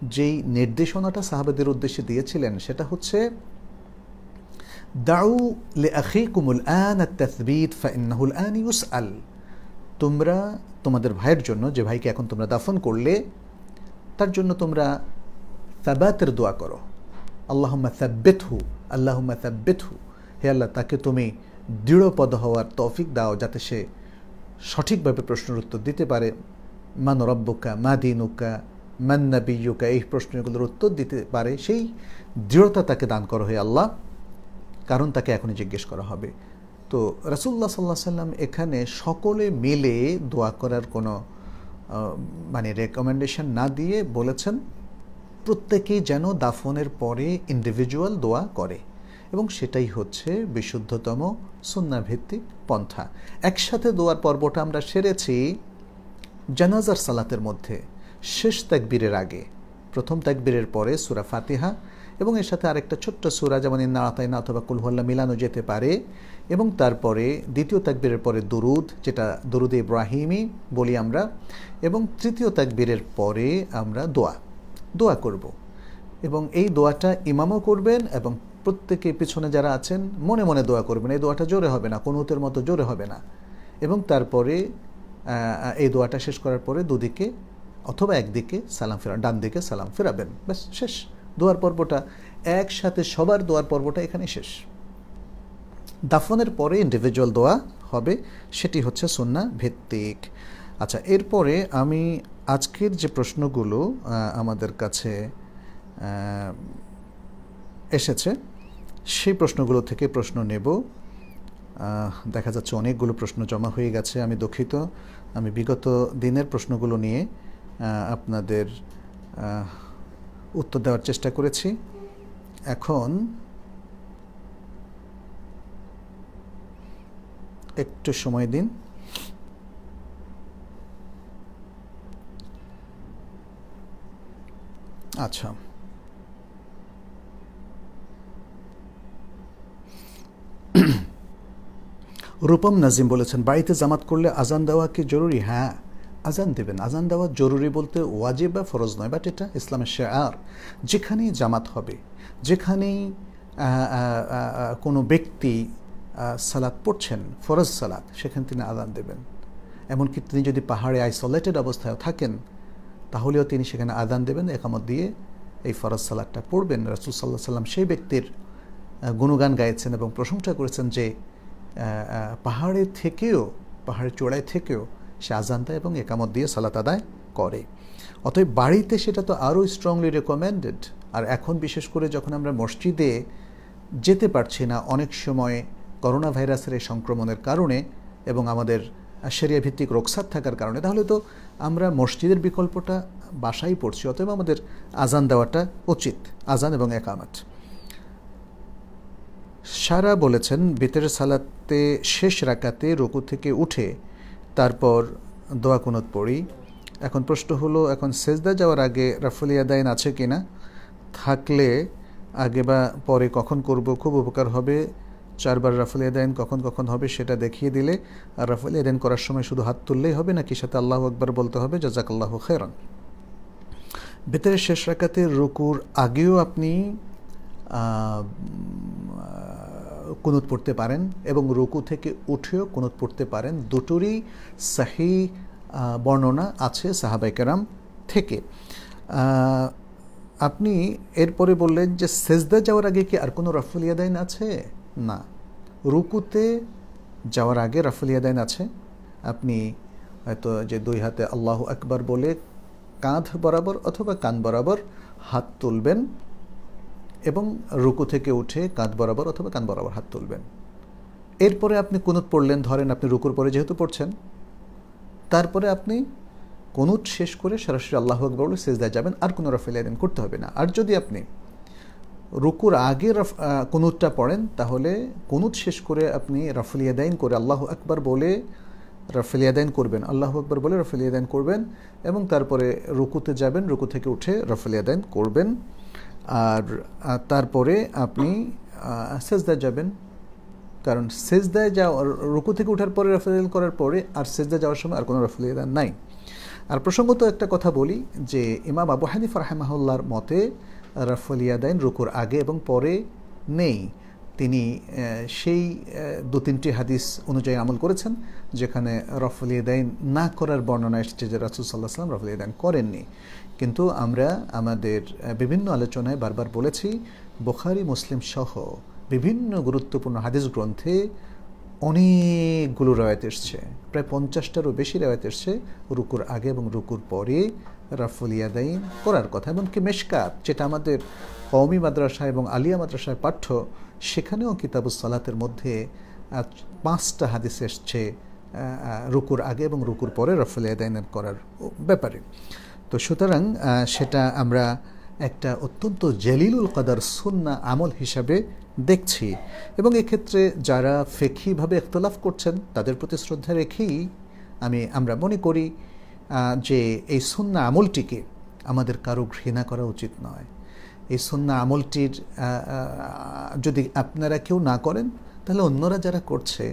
যেই নির্দেশনাটা সাহাবেদের উদ্দেশ্যে দিয়েছিলেন, সেটা হচ্ছে, দাউ লে আখিকুমুল আন তাসবিদ ফাইন্নাহুল আন ইউসআল। তোমরা তোমাদের ভাইয়ের জন্য, যে ভাইকে এখন তোমরা দাফন করলে, তার জন্য তোমরা সাবাতের দোয়া করো। আল্লাহম্মা সাব্বেত হু আল্লাহম্মা সাব্বেত হু হে আল্লাহ, তাকে তুমি দৃঢ়পদ হওয়ার তৌফিক দাও যাতে সে সঠিকভাবে প্রশ্নের উত্তর দিতে পারে। মান রব্বকা, মা দিনুকা মান্নাবিয়ুকা এই প্রশ্নগুলোর উত্তর দিতে পারে। সেই দৃঢ়তা তাকে দান করো হে আল্লাহ, কারণ তাকে এখনই জিজ্ঞেস করা হবে। তো রাসুল্লাহ সাল্লাহ সাল্লাম এখানে সকলে মিলে দোয়া করার কোনো মানে রেকমেন্ডেশন না দিয়ে বলেছেন, প্রত্যেকেই যেন দাফনের পরে ইন্ডিভিজুয়াল দোয়া করে। এবং সেটাই হচ্ছে বিশুদ্ধতম সুন্নাভিত্তিক পন্থা। একসাথে দোয়ার পর্বটা আমরা সেরেছি জানাজার সালাতের মধ্যে, শেষ তাকবীরের আগে। প্রথম তাকবীরের পরে সুরা ফাতিহা এবং এর সাথে আরেকটা ছোট্ট সুরা, যেমন ইন্না আতাইনা অথবা কুলহল্লা মিলানো যেতে পারে। এবং তারপরে দ্বিতীয় তাকবীরের পরে দুরুদ, যেটা দুরুদ ইব্রাহিমই বলি আমরা। এবং তৃতীয় তাকবীরের পরে আমরা দোয়া দোয়া করব। এবং এই দোয়াটা ইমামও করবেন এবং প্রত্যেকে পিছনে যারা আছেন, মনে মনে দোয়া করবেন। এই দোয়াটা জোরে হবে না কোনোতের মতো জোরে হবে না। এবং তারপরে এই দোয়াটা শেষ করার পরে দুদিকে অথবা একদিকে সালাম ফেরা ডান দিকে সালাম ফেরাবেন। ব্যাস, শেষ। দোয়ার পর্বটা, একসাথে সবার দোয়ার পর্বটা এখানে শেষ। দাফনের পরে ইন্ডিভিজুয়াল দোয়া হবে, সেটি হচ্ছে সন্না ভিত্তিক। আচ্ছা এরপরে আমি আজকের যে প্রশ্নগুলো আমাদের কাছে এসেছে, সেই প্রশ্নগুলো থেকে প্রশ্ন নেব। দেখা যাচ্ছে অনেকগুলো প্রশ্ন জমা হয়ে গেছে, আমি দুঃখিত। আমি বিগত দিনের প্রশ্নগুলো নিয়ে আপনাদের উত্তর দেওয়ার চেষ্টা করেছি। এখন একটু সময় দিন। আচ্ছা। রূপম নাজিম বলেছেন, বাড়িতে জামাত করলে আজান দেওয়া কি জরুরি? হ্যাঁ। আজান দেবেন। আজান দেওয়া জরুরি বলতে ওয়াজিব বা ফরজ নয় বাট এটা ইসলামের শেয়ার। যেখানেই জামাত হবে, যেখানেই কোনো ব্যক্তি সালাদ পড়ছেন, ফরজ সালাদ সেখানে তিনি আজান দেবেন। এমনকি তিনি যদি পাহাড়ে আইসোলেটেড অবস্থায় থাকেন, তাহলেও তিনি সেখানে আদান দেবেন, একামত দিয়ে এই ফরজ সালাদটা পড়বেন। রাসুল সাল্লাহ সাল্লাম সেই ব্যক্তির গুণগান গাইছেন এবং প্রশংসা করেছেন যে পাহাড়ে থেকেও, পাহাড়ের চূড়ায় থেকেও সে আজান দেয় এবং একামত দিয়ে সালাত আদায় করে। অতএব বাড়িতে সেটা তো আরও স্ট্রংলি রেকমেন্ডেড আর এখন বিশেষ করে যখন আমরা মসজিদে যেতে পারছি না, অনেক সময় করোনা ভাইরাসের এই সংক্রমণের কারণে এবং আমাদের সেরিয়া ভিত্তিক রোকসাত থাকার কারণে, তাহলে তো আমরা মসজিদের বিকল্পটা বাসাই পড়ছি, অতএব আমাদের আজান দেওয়াটা উচিত, আজান এবং একামাত। সারা বলেছেন বেতের সালাতে শেষ রাকাতে রুকু থেকে উঠে তারপর দোয়া কুনত পড়ি। এখন প্রশ্ন হলো, এখন সেজদা যাওয়ার আগে রাফুলিয়া দাইন আছে কি না থাকলে আগে বা পরে কখন করব, খুব উপকার হবে। চারবার রাফুল এদাইন কখন কখন হবে সেটা দেখিয়ে দিলে। আর রাফুল এদাইন করার সময় শুধু হাত তুললেই হবে, নাকি সাথে আল্লাহ আকবর বলতে হবে জাজাক আল্লাহ খেরান ভেতরে শেষ রাকাতে রুকুর আগেও আপনি কুনুত পড়তে পারেন এবং রুকু থেকে উঠেও কুনুত পড়তে পারেন। দুটোরই সাহি বর্ণনা আছে সাহাবাইকেরাম থেকে। আপনি এরপরে বললেন যে সেজদা যাওয়ার আগে কি আর কোনো রাফুল ইয়াদাইন আছে? না। রুকুতে যাওয়ার আগে রাফুল ইয়াদাইন আছে। আপনি হয়তো যে দুই হাতে আল্লাহ আকবার বলে কাঁধ বরাবর অথবা কান বরাবর হাত তুলবেন। এবং রুকু থেকে উঠে কাঁধ বরাবর অথবা কান বরাবর হাত তুলবেন। এরপরে আপনি কুনুত পড়লেন, ধরেন আপনি রুকুর পরে যেহেতু পড়ছেন, তারপরে আপনি কুনুত শেষ করে সরাসরি আল্লাহ আকবর বলে সেজদায় যাবেন, আর কোনো রফিল আদিন করতে হবে না। আর যদি আপনি রুকুর আগে রফ কুনুতটা পড়েন, তাহলে কুনুত শেষ করে আপনি রফলিয়াদাইন করে আল্লাহ আকবর বলে রফলিয়াদাইন করবেন। আল্লাহ আকবর বলে রফলিয়াদাইন করবেন এবং তারপরে রুকুতে যাবেন, রুকু থেকে উঠে রফলিয়াদাইন করবেন। আর তারপরে আপনি সেজদায় যাবেন। কারণ সেজদায় যাওয়া রুকু থেকে উঠার পরে রফলিয়াদান করার পরে আর সেজদায় যাওয়ার সময় আর কোনো রফলিয়াদান নাই। আর প্রসঙ্গত একটা কথা বলি, যে ইমাম আবু হানিফ রাহেমাহুল্লার মতে রাফলিয়াদাইন রুকুর আগে এবং পরে নেই। তিনি সেই দু তিনটি হাদিস অনুযায়ী আমল করেছেন, যেখানে রফলিয়াদাইন না করার বর্ণনা এসেছে যে রাসুল সাল্লাহ সাল্লাম রফলিয়াদাইন করেননি। কিন্তু আমরা আমাদের বিভিন্ন আলোচনায় বারবার বলেছি, বোখারি, মুসলিম সহ বিভিন্ন গুরুত্বপূর্ণ হাদিস গ্রন্থে অনেকগুলো রেওয়ায়ত এসছে। প্রায় পঞ্চাশটারও বেশি রেওয়ায়ত এসছে রুকুর আগে এবং রুকুর পরে, রাফুল ইয়াদাইন করার কথা এমনকি মেশকাত, যেটা আমাদের কওমি মাদ্রাসা এবং আলিয়া মাদ্রাসায় পাঠ্য, সেখানেও কিতাবুস সালাতের মধ্যে পাঁচটা হাদিস এসছে রুকুর আগে এবং রুকুর পরে রাফুল ইয়াদাইনের করার ব্যাপারে। তো সুতরাং সেটা আমরা একটা অত্যন্ত জেলিলুল কাদার সুন্না আমল হিসাবে দেখছি। এবং এক্ষেত্রে যারা ফেকিভাবে ইখতলাফ করছেন, তাদের প্রতি শ্রদ্ধা রেখেই আমি, আমরা মনে করি যে এই সুন্না আমলটিকে আমাদের কারও ঘৃণা করা উচিত নয়। এই সুন্না আমলটির যদি আপনারা কেউ না করেন, তাহলে অন্যরা যারা করছে,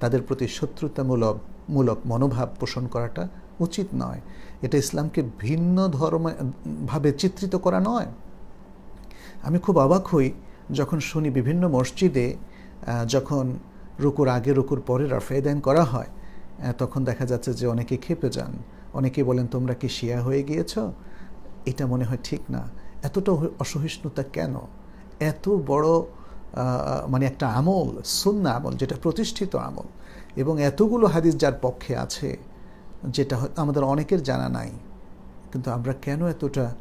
তাদের প্রতি শত্রুতামূলক, মূলক মনোভাব পোষণ করাটা উচিত নয়। এটা ইসলামকে ভিন্ন ধর্ম, ভাবে চিত্রিত করা নয়। আমি খুব অবাক হই যখন শুনি বিভিন্ন মসজিদে যখন রুকুর আগে রুকুর পরে রাফেদাইন করা হয় তখন দেখা যাচ্ছে যে অনেকে খেপে যান। অনেকে বলেন, তোমরা কি শিয়া হয়ে গিয়েছ? এটা মনে হয় ঠিক না। এতটা অসহিষ্ণুতা কেন? এত বড় মানে একটা আমল, সুন্না আমল, যেটা প্রতিষ্ঠিত আমল। এবং এতগুলো হাদিস যার পক্ষে আছে যেটা আমাদের অনেকের জানা নাই। কিন্তু আমরা কেন এতটা,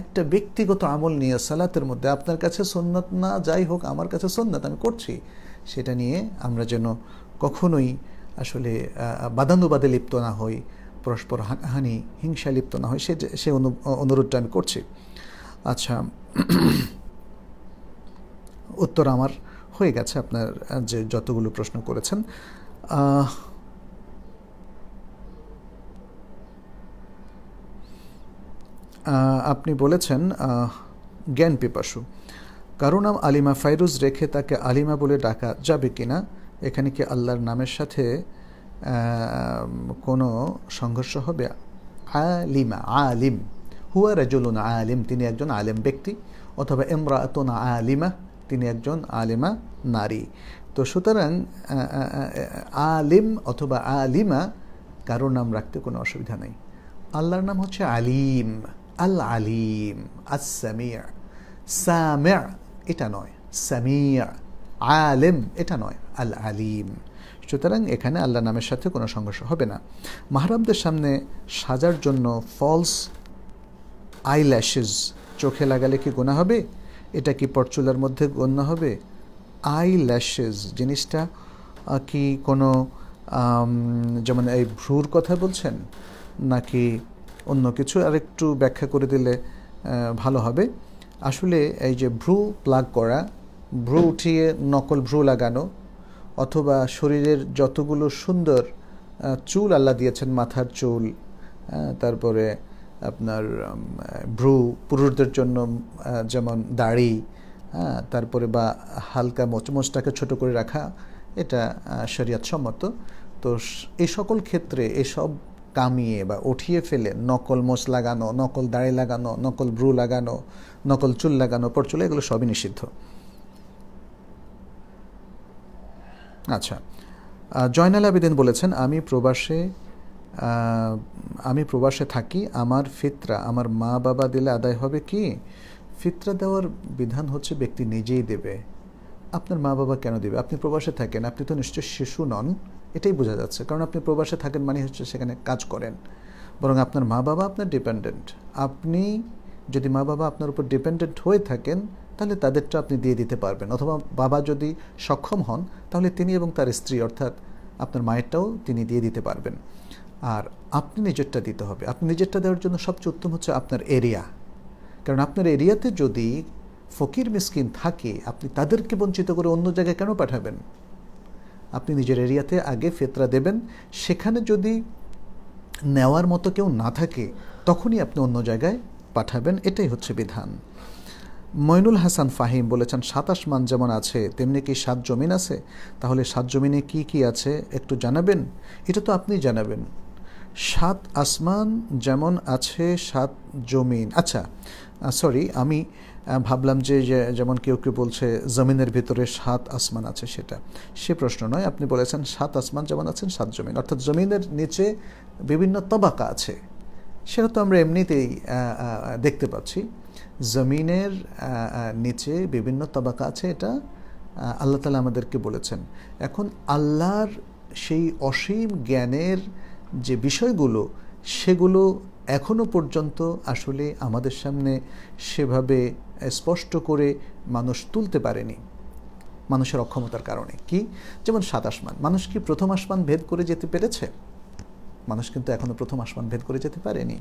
একটা ব্যক্তিগত আমল নিয়ে সালাতের মধ্যে আপনার কাছে সন্ন্যত না, যাই হোক আমার কাছে সন্ন্যত আমি করছি। সেটা নিয়ে আমরা যেন কখনোই আসলে বাদানুবাদে লিপ্ত না হই, পরস্পর হানি হিংসা লিপ্ত না হয় সে সে অনুরোধটা আমি করছি। আচ্ছা উত্তর আমার হয়ে গেছে আপনার যে যতগুলো প্রশ্ন করেছেন। আপনি বলেছেন জ্ঞান পিপাসু। কারও নাম আলিমা ফাইরুজ রেখে তাকে আলিমা বলে ডাকা যাবে কিনা, এখানে কি আল্লাহর নামের সাথে কোনো সংঘর্ষ হবে? আলিমা, আলিম। হুয়া রাজুলুন আলিম, তিনি একজন আলিম ব্যক্তি, অথবা এমরাতুন আলিমা, তিনি একজন আলিমা নারী। তো সুতরাং আলিম অথবা আলিমা, কারোর নাম রাখতে কোনো অসুবিধা নেই। আল্লাহর নাম হচ্ছে আলিম। আল আলিম আসামিয়া সামিয়া এটা নয়। সামিয়া আলেম এটা নয়। আল আলিম সুতরাং এখানে আল্লাহ নামের সাথে কোনো সংঘর্ষ হবে না। মাহরামদের সামনে সাজার জন্য ফলস আই ল্যাশেস চোখে লাগালে কি গোনা হবে? এটা কি পরচুলার মধ্যে গণ্য হবে? আই ল্যাশেস জিনিসটা কি কোনো যেমন এই ভ্রুর কথা বলছেন? নাকি অন্য কিছু আর একটু ব্যাখ্যা করে দিলে ভালো হবে। আসলে এই যে ভ্রু প্লাগ করা, ভ্রু উঠিয়ে নকল ভ্রু লাগানো, অথবা শরীরের যতগুলো সুন্দর চুল আল্লাহ দিয়েছেন, মাথার চুল তারপরে আপনার ভ্রু পুরুষদের জন্য যেমন দাড়ি হ্যাঁ তারপরে বা হালকা মোচমোচটাকে ছোট করে রাখা, এটা শরিয়াত সম্মত তো এই সকল ক্ষেত্রে এসব কামিয়ে বা উঠিয়ে ফেলে, নকল মোচ লাগানো, নকল দাড়ি লাগানো, নকল ব্রু লাগানো, নকল চুল লাগানো, পরচুল, এগুলো সবই নিষিদ্ধ। আচ্ছা জয়নাল আবেদিন বলেছেন, আমি প্রবাসে আমি প্রবাসে থাকি, আমার ফিতরা, আমার মা বাবা দিলে আদায় হবে কি? ফিতরা দেওয়ার বিধান হচ্ছে ব্যক্তি নিজেই দেবে। আপনার মা বাবা কেন দেবে? আপনি প্রবাসে থাকেন, আপনি তো নিশ্চয় শিশু নন। এটাই বোঝা যাচ্ছে। কারণ আপনি প্রবাসে থাকেন মানে হচ্ছে সেখানে কাজ করেন। বরং আপনার মা বাবা আপনার ডিপেন্ডেন্ট আপনি যদি মা বাবা আপনার উপর ডিপেন্ডেন্ট হয়ে থাকেন, তাহলে তাদেরটা আপনি দিয়ে দিতে পারবেন। অথবা বাবা যদি সক্ষম হন, তাহলে তিনি এবং তার স্ত্রী, অর্থাৎ আপনার মায়েরটাও তিনি দিয়ে দিতে পারবেন। আর আপনি নিজেরটা দিতে হবে। আপনি নিজেরটা দেওয়ার জন্য সবচেয়ে উত্তম হচ্ছে আপনার এরিয়া কারণ আপনার এরিয়াতে যদি ফকির মিসকিন থাকে, আপনি তাদেরকে বঞ্চিত করে অন্য জায়গায় কেন পাঠাবেন? আপনি নিজের এরিয়াতে আগে ফেতরা দেবেন। সেখানে যদি নেওয়ার মতো কেউ না থাকে, তখনই আপনি অন্য জায়গায় পাঠাবেন। এটাই হচ্ছে বিধান। মইনুল হাসান ফাহিম বলেছেন, সাত আসমান যেমন আছে, তেমনি কি সাত জমিন আছে? তাহলে সাত জমিনে কি কি আছে একটু জানাবেন? এটা তো আপনি জানাবেন। সাত আসমান যেমন আছে, সাত জমিন। আচ্ছা সরি আমি ভাবলাম যে যেমন কেউ কেউ বলছে, জমিনের ভিতরে সাত আসমান আছে। সেটা সে প্রশ্ন নয়। আপনি বলেছেন, সাত আসমান যেমন আছেন, সাত জমিন। অর্থাৎ জমিনের নিচে বিভিন্ন তবাকা আছে। সেটা তো আমরা এমনিতেই দেখতে পাচ্ছি। জমিনের নিচে বিভিন্ন তবাকা আছে, এটা আল্লাহ তালা আমাদেরকে বলেছেন। এখন আল্লাহর সেই অসীম জ্ঞানের যে বিষয়গুলো, সেগুলো এখনও পর্যন্ত আসলে আমাদের সামনে সেভাবে স্পষ্ট করে মানুষ তুলতে পারেনি মানুষের অক্ষমতার কারণে। কি? যেমন সাত আসমান। মানুষ কি প্রথম আসমান ভেদ করে যেতে পেরেছে? মানুষ কিন্তু এখনও প্রথম আসমান ভেদ করে যেতে পারেনি।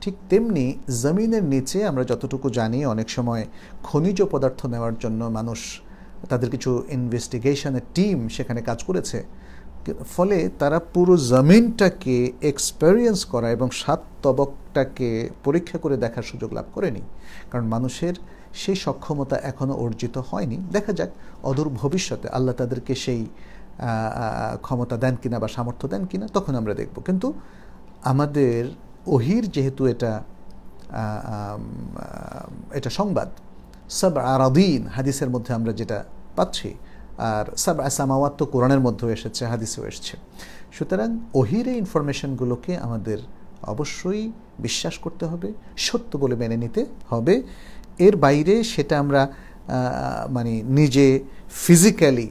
ঠিক তেমনি জমিনের নিচে আমরা যতটুকু জানি, অনেক সময় খনিজ পদার্থ নেওয়ার জন্য মানুষ তাদের কিছু ইনভেস্টিগেশনের টিম সেখানে কাজ করেছে। ফলে তারা পুরো জমিনটাকে এক্সপেরিয়েন্স করা এবং সাত তবকটাকে পরীক্ষা করে দেখার সুযোগ লাভ করেনি। কারণ মানুষের সেই সক্ষমতা এখনও অর্জিত হয়নি। দেখা যাক, অদূর ভবিষ্যতে আল্লাহ তাদেরকে সেই ক্ষমতা দেন কিনা বা সামর্থ্য দেন কিনা, তখন আমরা দেখব। কিন্তু আমাদের ওহির যেহেতু এটা এটা সংবাদ সব আরাদিন হাদিসের মধ্যে আমরা যেটা পাচ্ছি, আর সাব আসামাওয়াত তো কোরআনের মধ্যেও এসেছে, হাদিসেও এসেছে। সুতরাং ওহির এই ইনফরমেশনগুলোকে আমাদের অবশ্যই বিশ্বাস করতে হবে, সত্য বলে মেনে নিতে হবে। এর বাইরে সেটা আমরা মানে নিজে ফিজিক্যালি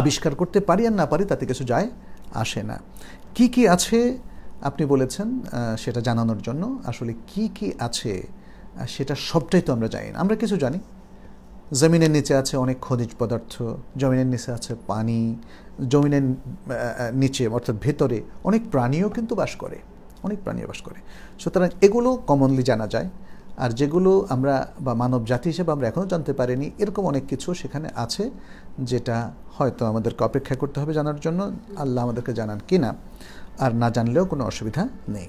আবিষ্কার করতে পারি আর না পারি, তাতে কিছু যায় আসে না। কি কি আছে আপনি বলেছেন সেটা জানানোর জন্য। আসলে কি কি আছে সেটা সবটাই তো আমরা জানি না। আমরা কিছু জানি। জমিনের নিচে আছে অনেক খনিজ পদার্থ, জমিনের নিচে আছে পানি, জমিনের নিচে অর্থাৎ ভেতরে অনেক প্রাণীও কিন্তু বাস করে, অনেক প্রাণীও বাস করে। সুতরাং এগুলো কমনলি জানা যায়। আর যেগুলো আমরা বা মানব জাতি হিসেবে আমরা এখনও জানতে পারিনি, এরকম অনেক কিছু সেখানে আছে যেটা হয়তো আমাদেরকে অপেক্ষা করতে হবে জানার জন্য, আল্লাহ আমাদেরকে জানান কি না, আর না জানলেও কোনো অসুবিধা নেই।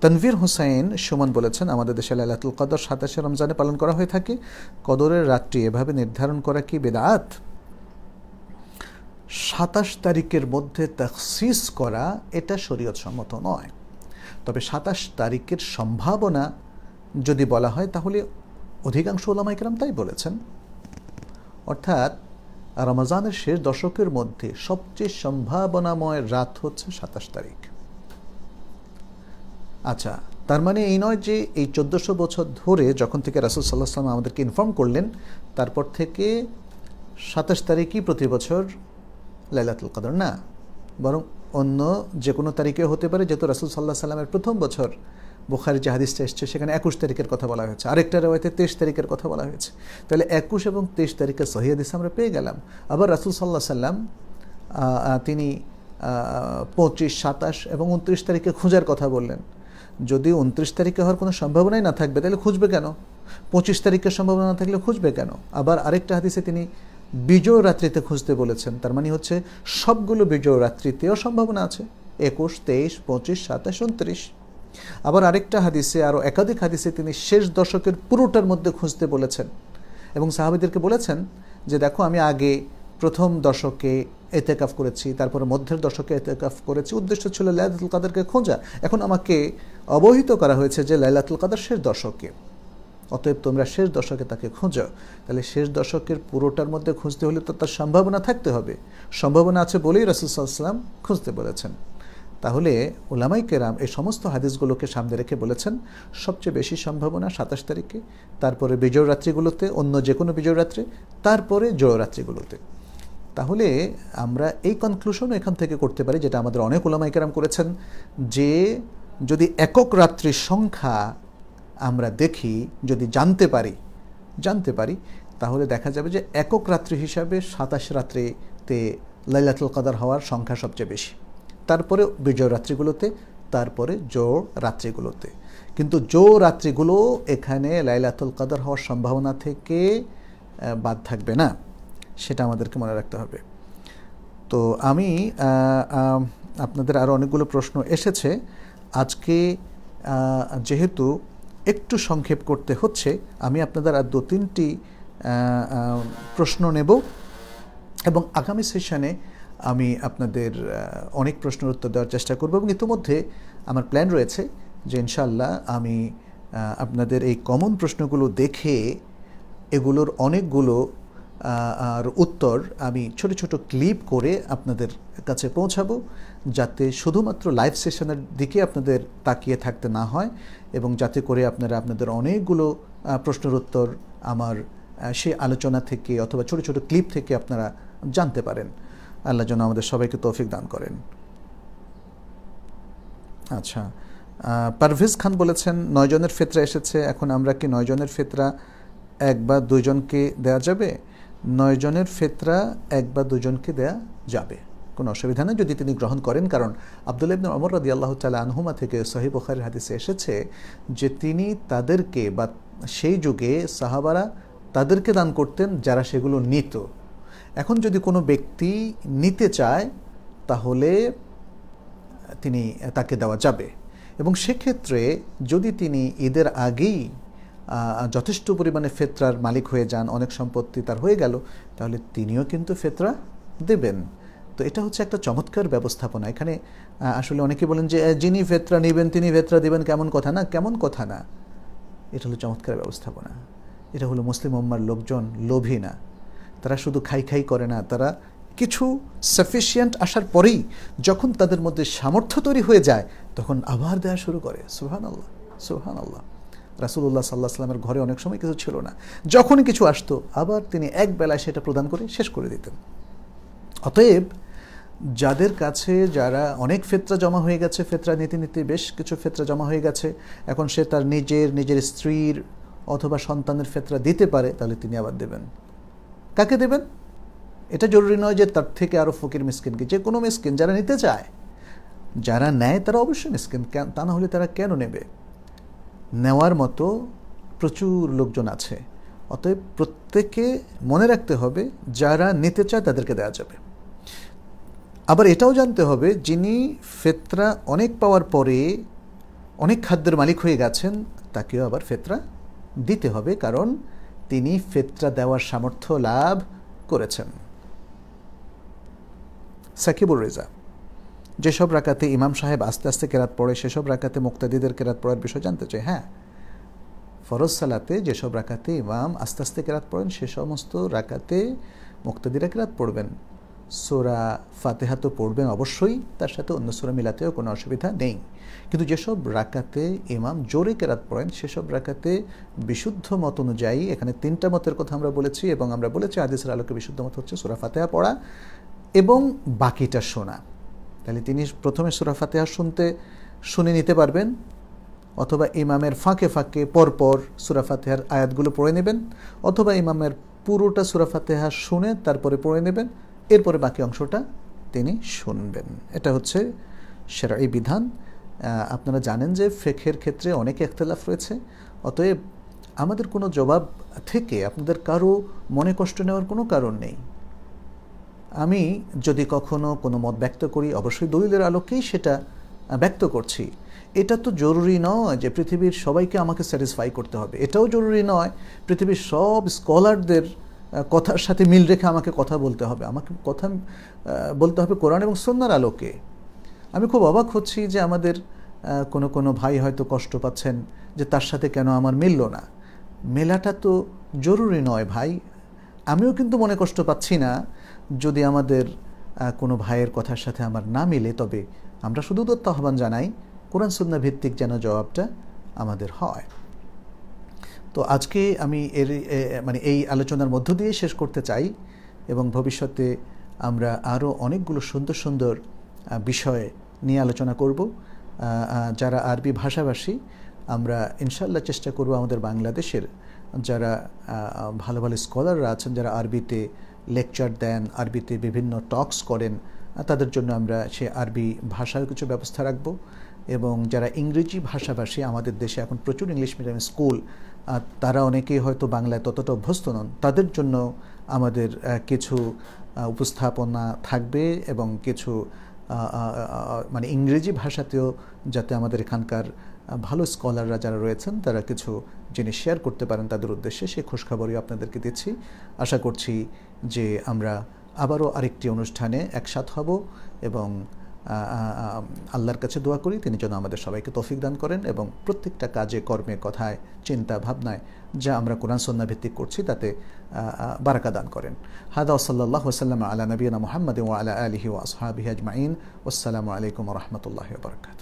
তনভীর হুসাইন সুমন বলেছেন, আমাদের দেশে লাইলাতুল কদর সাতাশে রমজানে পালন করা হয়ে থাকে। কদরের রাতটি এভাবে নির্ধারণ করা কি বেদাত? সাতাশ তারিখের মধ্যে তখসিস করা এটা শরীয়ত সম্মত নয়। তবে সাতাশ তারিখের সম্ভাবনা যদি বলা হয়, তাহলে অধিকাংশ ওলামাইকরাম তাই বলেছেন। অর্থাৎ রমজানের শেষ দশকের মধ্যে সবচেয়ে সম্ভাবনাময় রাত হচ্ছে সাতাশ তারিখ। আচ্ছা তার মানে এই নয় যে এই চোদ্দোশো বছর ধরে যখন থেকে রাসুল সাল্লাহ সাল্লাম আমাদেরকে ইনফর্ম করলেন, তারপর থেকে সাতাশ তারিখই প্রতি বছর লাইলাতুল কদর। না, বরং অন্য যে কোনো তারিখে হতে পারে, যেহেতু রাসুল সাল্লাহ সাল্লামের প্রথম বছর বোখারি যে হাদিসটা এসছে, সেখানে একুশ তারিখের কথা বলা হয়েছে। আরেকটা রেওয়ায়তে তেইশ তারিখের কথা বলা হয়েছে। তাহলে একুশ এবং তেইশ তারিখের সহি হাদিস আমরা পেয়ে গেলাম। আবার রাসুল সাল্লাহ সাল্লাম তিনি পঁচিশ, সাতাশ এবং উনত্রিশ তারিখে খোঁজার কথা বললেন। যদি উনত্রিশ তারিখে হওয়ার কোনো সম্ভাবনাই না থাকবে, তাহলে খুঁজবে কেন? পঁচিশ তারিখের সম্ভাবনা না থাকলে খুঁজবে কেন? আবার আরেকটা হাদিসে তিনি বিজয় রাত্রিতে খুঁজতে বলেছেন। তার মানে হচ্ছে সবগুলো বিজয় রাত্রিতেও সম্ভাবনা আছে। একুশ, তেইশ, পঁচিশ, সাতাশ, উনত্রিশ। আবার আরেকটা হাদিসে আরও একাধিক হাদিসে তিনি শেষ দশকের পুরোটার মধ্যে খুঁজতে বলেছেন। এবং সাহাবিদেরকে বলেছেন যে, দেখো, আমি আগে প্রথম দশকে এতেকাফ করেছি, তারপরে মধ্যের দশকে এতেকাফ করেছি। উদ্দেশ্য ছিল লাইলাতুল কাদেরকে খোঁজা। এখন আমাকে অবহিত করা হয়েছে যে, লাইলাতুল কাদের শেষ দশকে। অতএব তোমরা শেষ দশকে তাকে খোঁজো। তাহলে শেষ দশকের পুরোটার মধ্যে খুঁজতে হলে তো তার সম্ভাবনা থাকতে হবে। সম্ভাবনা আছে বলেই রসুল সাল্লাম খুঁজতে বলেছেন। তাহলে ওলামাই কেরাম এই সমস্ত হাদিসগুলোকে সামনে রেখে বলেছেন, সবচেয়ে বেশি সম্ভাবনা সাতাশ তারিখে, তারপরে বিজয় রাত্রিগুলোতে, অন্য যে কোনো বিজয় রাত্রে, তারপরে জয়রাত্রিগুলোতে তাহলে আমরা এই কনক্লুশনও এখান থেকে করতে পারি, যেটা আমাদের অনেক ওলামাই কেরাম করেছেন, যে যদি একক রাত্রির সংখ্যা আমরা দেখি, যদি জানতে পারি জানতে পারি, তাহলে দেখা যাবে যে একক রাত্রি হিসাবে সাতাশ রাত্রিতে লাইলাতুল কাদার হওয়ার সংখ্যা সবচেয়ে বেশি। তারপরে বিজয় রাত্রিগুলোতে, তারপরে জোর রাত্রিগুলোতে। কিন্তু জো রাত্রিগুলো এখানে লাইলাতুল কাদার হওয়ার সম্ভাবনা থেকে বাদ থাকবে না। সেটা আমাদেরকে মনে রাখতে হবে। তো আমি আপনাদের আরও অনেকগুলো প্রশ্ন এসেছে। আজকে যেহেতু একটু সংক্ষেপ করতে হচ্ছে, আমি আপনাদের আর দু তিনটি প্রশ্ন নেব। এবং আগামী সেশনে আমি আপনাদের অনেক প্রশ্নের উত্তর দেওয়ার চেষ্টা করব এবং ইতিমধ্যে আমার প্ল্যান রয়েছে যে ইনশাল্লাহ আমি আপনাদের এই কমন প্রশ্নগুলো দেখে এগুলোর অনেকগুলো আর উত্তর আমি ছোট ছোট ক্লিপ করে আপনাদের কাছে পৌঁছাবো যাতে শুধুমাত্র লাইভ সেশনের দিকে আপনাদের তাকিয়ে থাকতে না হয় এবং যাতে করে আপনারা আপনাদের অনেকগুলো প্রশ্নের উত্তর আমার সেই আলোচনা থেকে অথবা ছোট ছোট ক্লিপ থেকে আপনারা জানতে পারেন। আল্লাহ যেন আমাদের সবাইকে তৌফিক দান করেন। আচ্ছা পারভেজ খান বলেছেন নয়জনের ফেতরা এসেছে, এখন আমরা কি নয়জনের ফেতরা এক বা দুইজনকে দেয়া যাবে? নয়জনের ফেতরা এক বা দুজনকে দেয়া যাবে। কোনো অসুবিধা নেই, যদি তিনি গ্রহণ করেন, কারণ আবদুল্লাহ ইবন অমর রাদি আল্লাহ তালা আনহুমা থেকে সহি বখারের হাদিসে এসেছে যে তিনি তাদেরকে বা সেই যুগে সাহাবারা তাদেরকে দান করতেন যারা সেগুলো নিত। এখন যদি কোনো ব্যক্তি নিতে চায়, তাহলে তিনি তাকে দেওয়া যাবে। এবং সেক্ষেত্রে যদি তিনি ঈদের আগেই যথেষ্ট পরিমাণে ফেতরার মালিক হয়ে যান, অনেক সম্পত্তি তার হয়ে গেল, তাহলে তিনিও কিন্তু ফেতরা দেবেন। তো এটা হচ্ছে একটা চমৎকার ব্যবস্থাপনা। এখানে আসলে অনেকে বলেন যে যিনি ফেতরা নেবেন, তিনি ফেতরা দেবেন, কেমন কথা না? কেমন কথা না। এটা হলো চমৎকার ব্যবস্থাপনা। এটা হলো মুসলিম উম্মার লোকজন লোভী না। তারা শুধু খাই খাই করে না, তারা কিছু সাফিসিয়েন্ট আসার পরেই যখন তাদের মধ্যে সামর্থ্য তৈরি হয়ে যায়, তখন আবার দেওয়া শুরু করে। সুহান আল্লাহ সুহান আল্লাহ রাসুল্লাহ সাল্লাহ সাল্লামের ঘরে অনেক সময় কিছু ছিল না। যখনই কিছু আসতো, আবার তিনি এক বেলায় সেটা প্রদান করে শেষ করে দিতেন। অতএব যাদের কাছে যারা অনেক ফেতরা জমা হয়ে গেছে, ফেতরা নিতে নিতে বেশ কিছু ফেতরা জমা হয়ে গেছে, এখন সে তার নিজের নিজের স্ত্রীর অথবা সন্তানের ফেতরা দিতে পারে, তাহলে তিনি আবার দেবেন। কাকে দেবেন? এটা জরুরি নয় যে তার থেকে আরও ফকির মিসকিনকে, যে কোনো মিসকিন যারা নিতে চায়, যারা নেয় তারা অবশ্যই মিসকিন। তা না হলে তারা কেন নেবে? নেওয়ার মতো প্রচুর লোকজন আছে। অতএব প্রত্যেকে মনে রাখতে হবে, যারা নিতে চায় তাদেরকে দেওয়া যাবে। আবার এটাও জানতে হবে, যিনি ফেতরা অনেক পাওয়ার পরে অনেক খাদ্যের মালিক হয়ে গেছেন, তাকেও আবার ফেতরা দিতে হবে। কারণ তিনি ফেতরা দেওয়ার সামর্থ্য লাভ করেছেন। সাকিবুর রেজা, যেসব রাকাতে ইমাম সাহেব আস্তে আস্তে কেরাত পড়ে, সেসব রাকাতে মুক্তাদিদের কেরাত পড়ার বিষয় জানতে চাই হ্যাঁ? ফরজ সালাতে যেসব রাকাতে ইমাম আস্তে আস্তে কেরাত পড়েন, সে সমস্ত রাকাতে মুক্তাদিরা কেরাত পড়বেন। সোরা ফাতেহা তো পড়বেন অবশ্যই, তার সাথে অন্য সোরা মিলাতেও কোনো অসুবিধা নেই। কিন্তু যেসব রাকাতে ইমাম জোরে কেরাত পড়েন, সেসব রাকাতে বিশুদ্ধ মত অনুযায়ী, এখানে তিনটা মতের কথা আমরা বলেছি এবং আমরা বলেছি আদিসের আলোকে বিশুদ্ধ মত হচ্ছে সোরা ফাতেহা পড়া এবং বাকিটা শোনা। তাহলে তিনি প্রথমে সুরা ফাতেহা শুনতে, শুনে নিতে পারবেন, অথবা ইমামের ফাঁকে ফাঁকে পরপর সুরা ফাতেহার আয়াতগুলো পড়ে নেবেন, অথবা ইমামের পুরোটা সুরা ফাতেহা শুনে তারপরে পড়ে নেবেন এরপরে বাকি অংশটা তিনি শুনবেন। এটা হচ্ছে সেরা এই বিধান আপনারা জানেন যে ফেকের ক্ষেত্রে অনেক একতলাফ রয়েছে। অতএব আমাদের কোনো জবাব থেকে আপনাদের কারও মনে কষ্ট নেওয়ার কোনো কারণ নেই। আমি যদি কখনো কোনো মত ব্যক্ত করি, অবশ্যই দলিলের আলোকেই সেটা ব্যক্ত করছি। এটা তো জরুরি নয় যে পৃথিবীর সবাইকে আমাকে স্যাটিসফাই করতে হবে। এটাও জরুরি নয়। পৃথিবীর সব স্কলারদের কথার সাথে মিল রেখে আমাকে কথা বলতে হবে। আমাকে কথা বলতে হবে কোরআন এবং সন্ন্যার আলোকে। আমি খুব অবাক হচ্ছি যে আমাদের কোনো কোনো ভাই হয়তো কষ্ট পাচ্ছেন যে তার সাথে কেন আমার মিলল না। মেলাটা তো জরুরি নয় ভাই। আমিও কিন্তু মনে কষ্ট পাচ্ছি না যদি আমাদের কোনো ভাইয়ের কথার সাথে আমার না মিলে, তবে আমরা শুধু তো আহ্বান জানাই, কোরআন সুন্না ভিত্তিক যেন জবাবটা আমাদের হয়। তো আজকে আমি এর মানে এই আলোচনার মধ্য দিয়ে শেষ করতে চাই এবং ভবিষ্যতে আমরা আরও অনেকগুলো সুন্দর সুন্দর বিষয় নিয়ে আলোচনা করব। যারা আরবি ভাষাভাষী, আমরা ইনশাল্লাহ চেষ্টা করব আমাদের বাংলাদেশের যারা ভালো ভালো স্কলাররা আছেন, যারা আরবিতে লেকচার দেন, আরবিতে বিভিন্ন টকস করেন তাদের জন্য আমরা সে আরবি ভাষার কিছু ব্যবস্থা রাখব এবং যারা ইংরেজি ভাষাভাষী আমাদের দেশে এখন প্রচুর ইংলিশ মিডিয়াম স্কুল তারা অনেকেই হয়তো বাংলায় ততটা অভ্যস্ত নন। তাদের জন্য আমাদের কিছু উপস্থাপনা থাকবে এবং কিছু মানে ইংরেজি ভাষাতেও যাতে আমাদের এখানকার ভালো স্কলাররা যারা রয়েছেন তারা কিছু জিনিস শেয়ার করতে পারেন তাদের উদ্দেশ্যে। সেই খোঁজখবরই আপনাদেরকে দিচ্ছি। আশা করছি যে আমরা আবারও আরেকটি অনুষ্ঠানে একসাথ হব এবং আল্লাহর কাছে দোয়া করি, তিনি যেন আমাদের সবাইকে তৌফিক দান করেন এবং প্রত্যেকটা কাজে, কর্মে, কথায়, চিন্তা, ভাবনায় যা আমরা কোরআন সন্না ভিত্তিক করছি, তাতে বারাকা দান করেন। হাদা ওসল্লাহ ওসাল্লাম আলা নবীনা মোহাম্মদ ও আলা আলহি ও আসহাবি আজমাইন। আসসালামু আলাইকুম রহমতুল্লাহ বরকাতু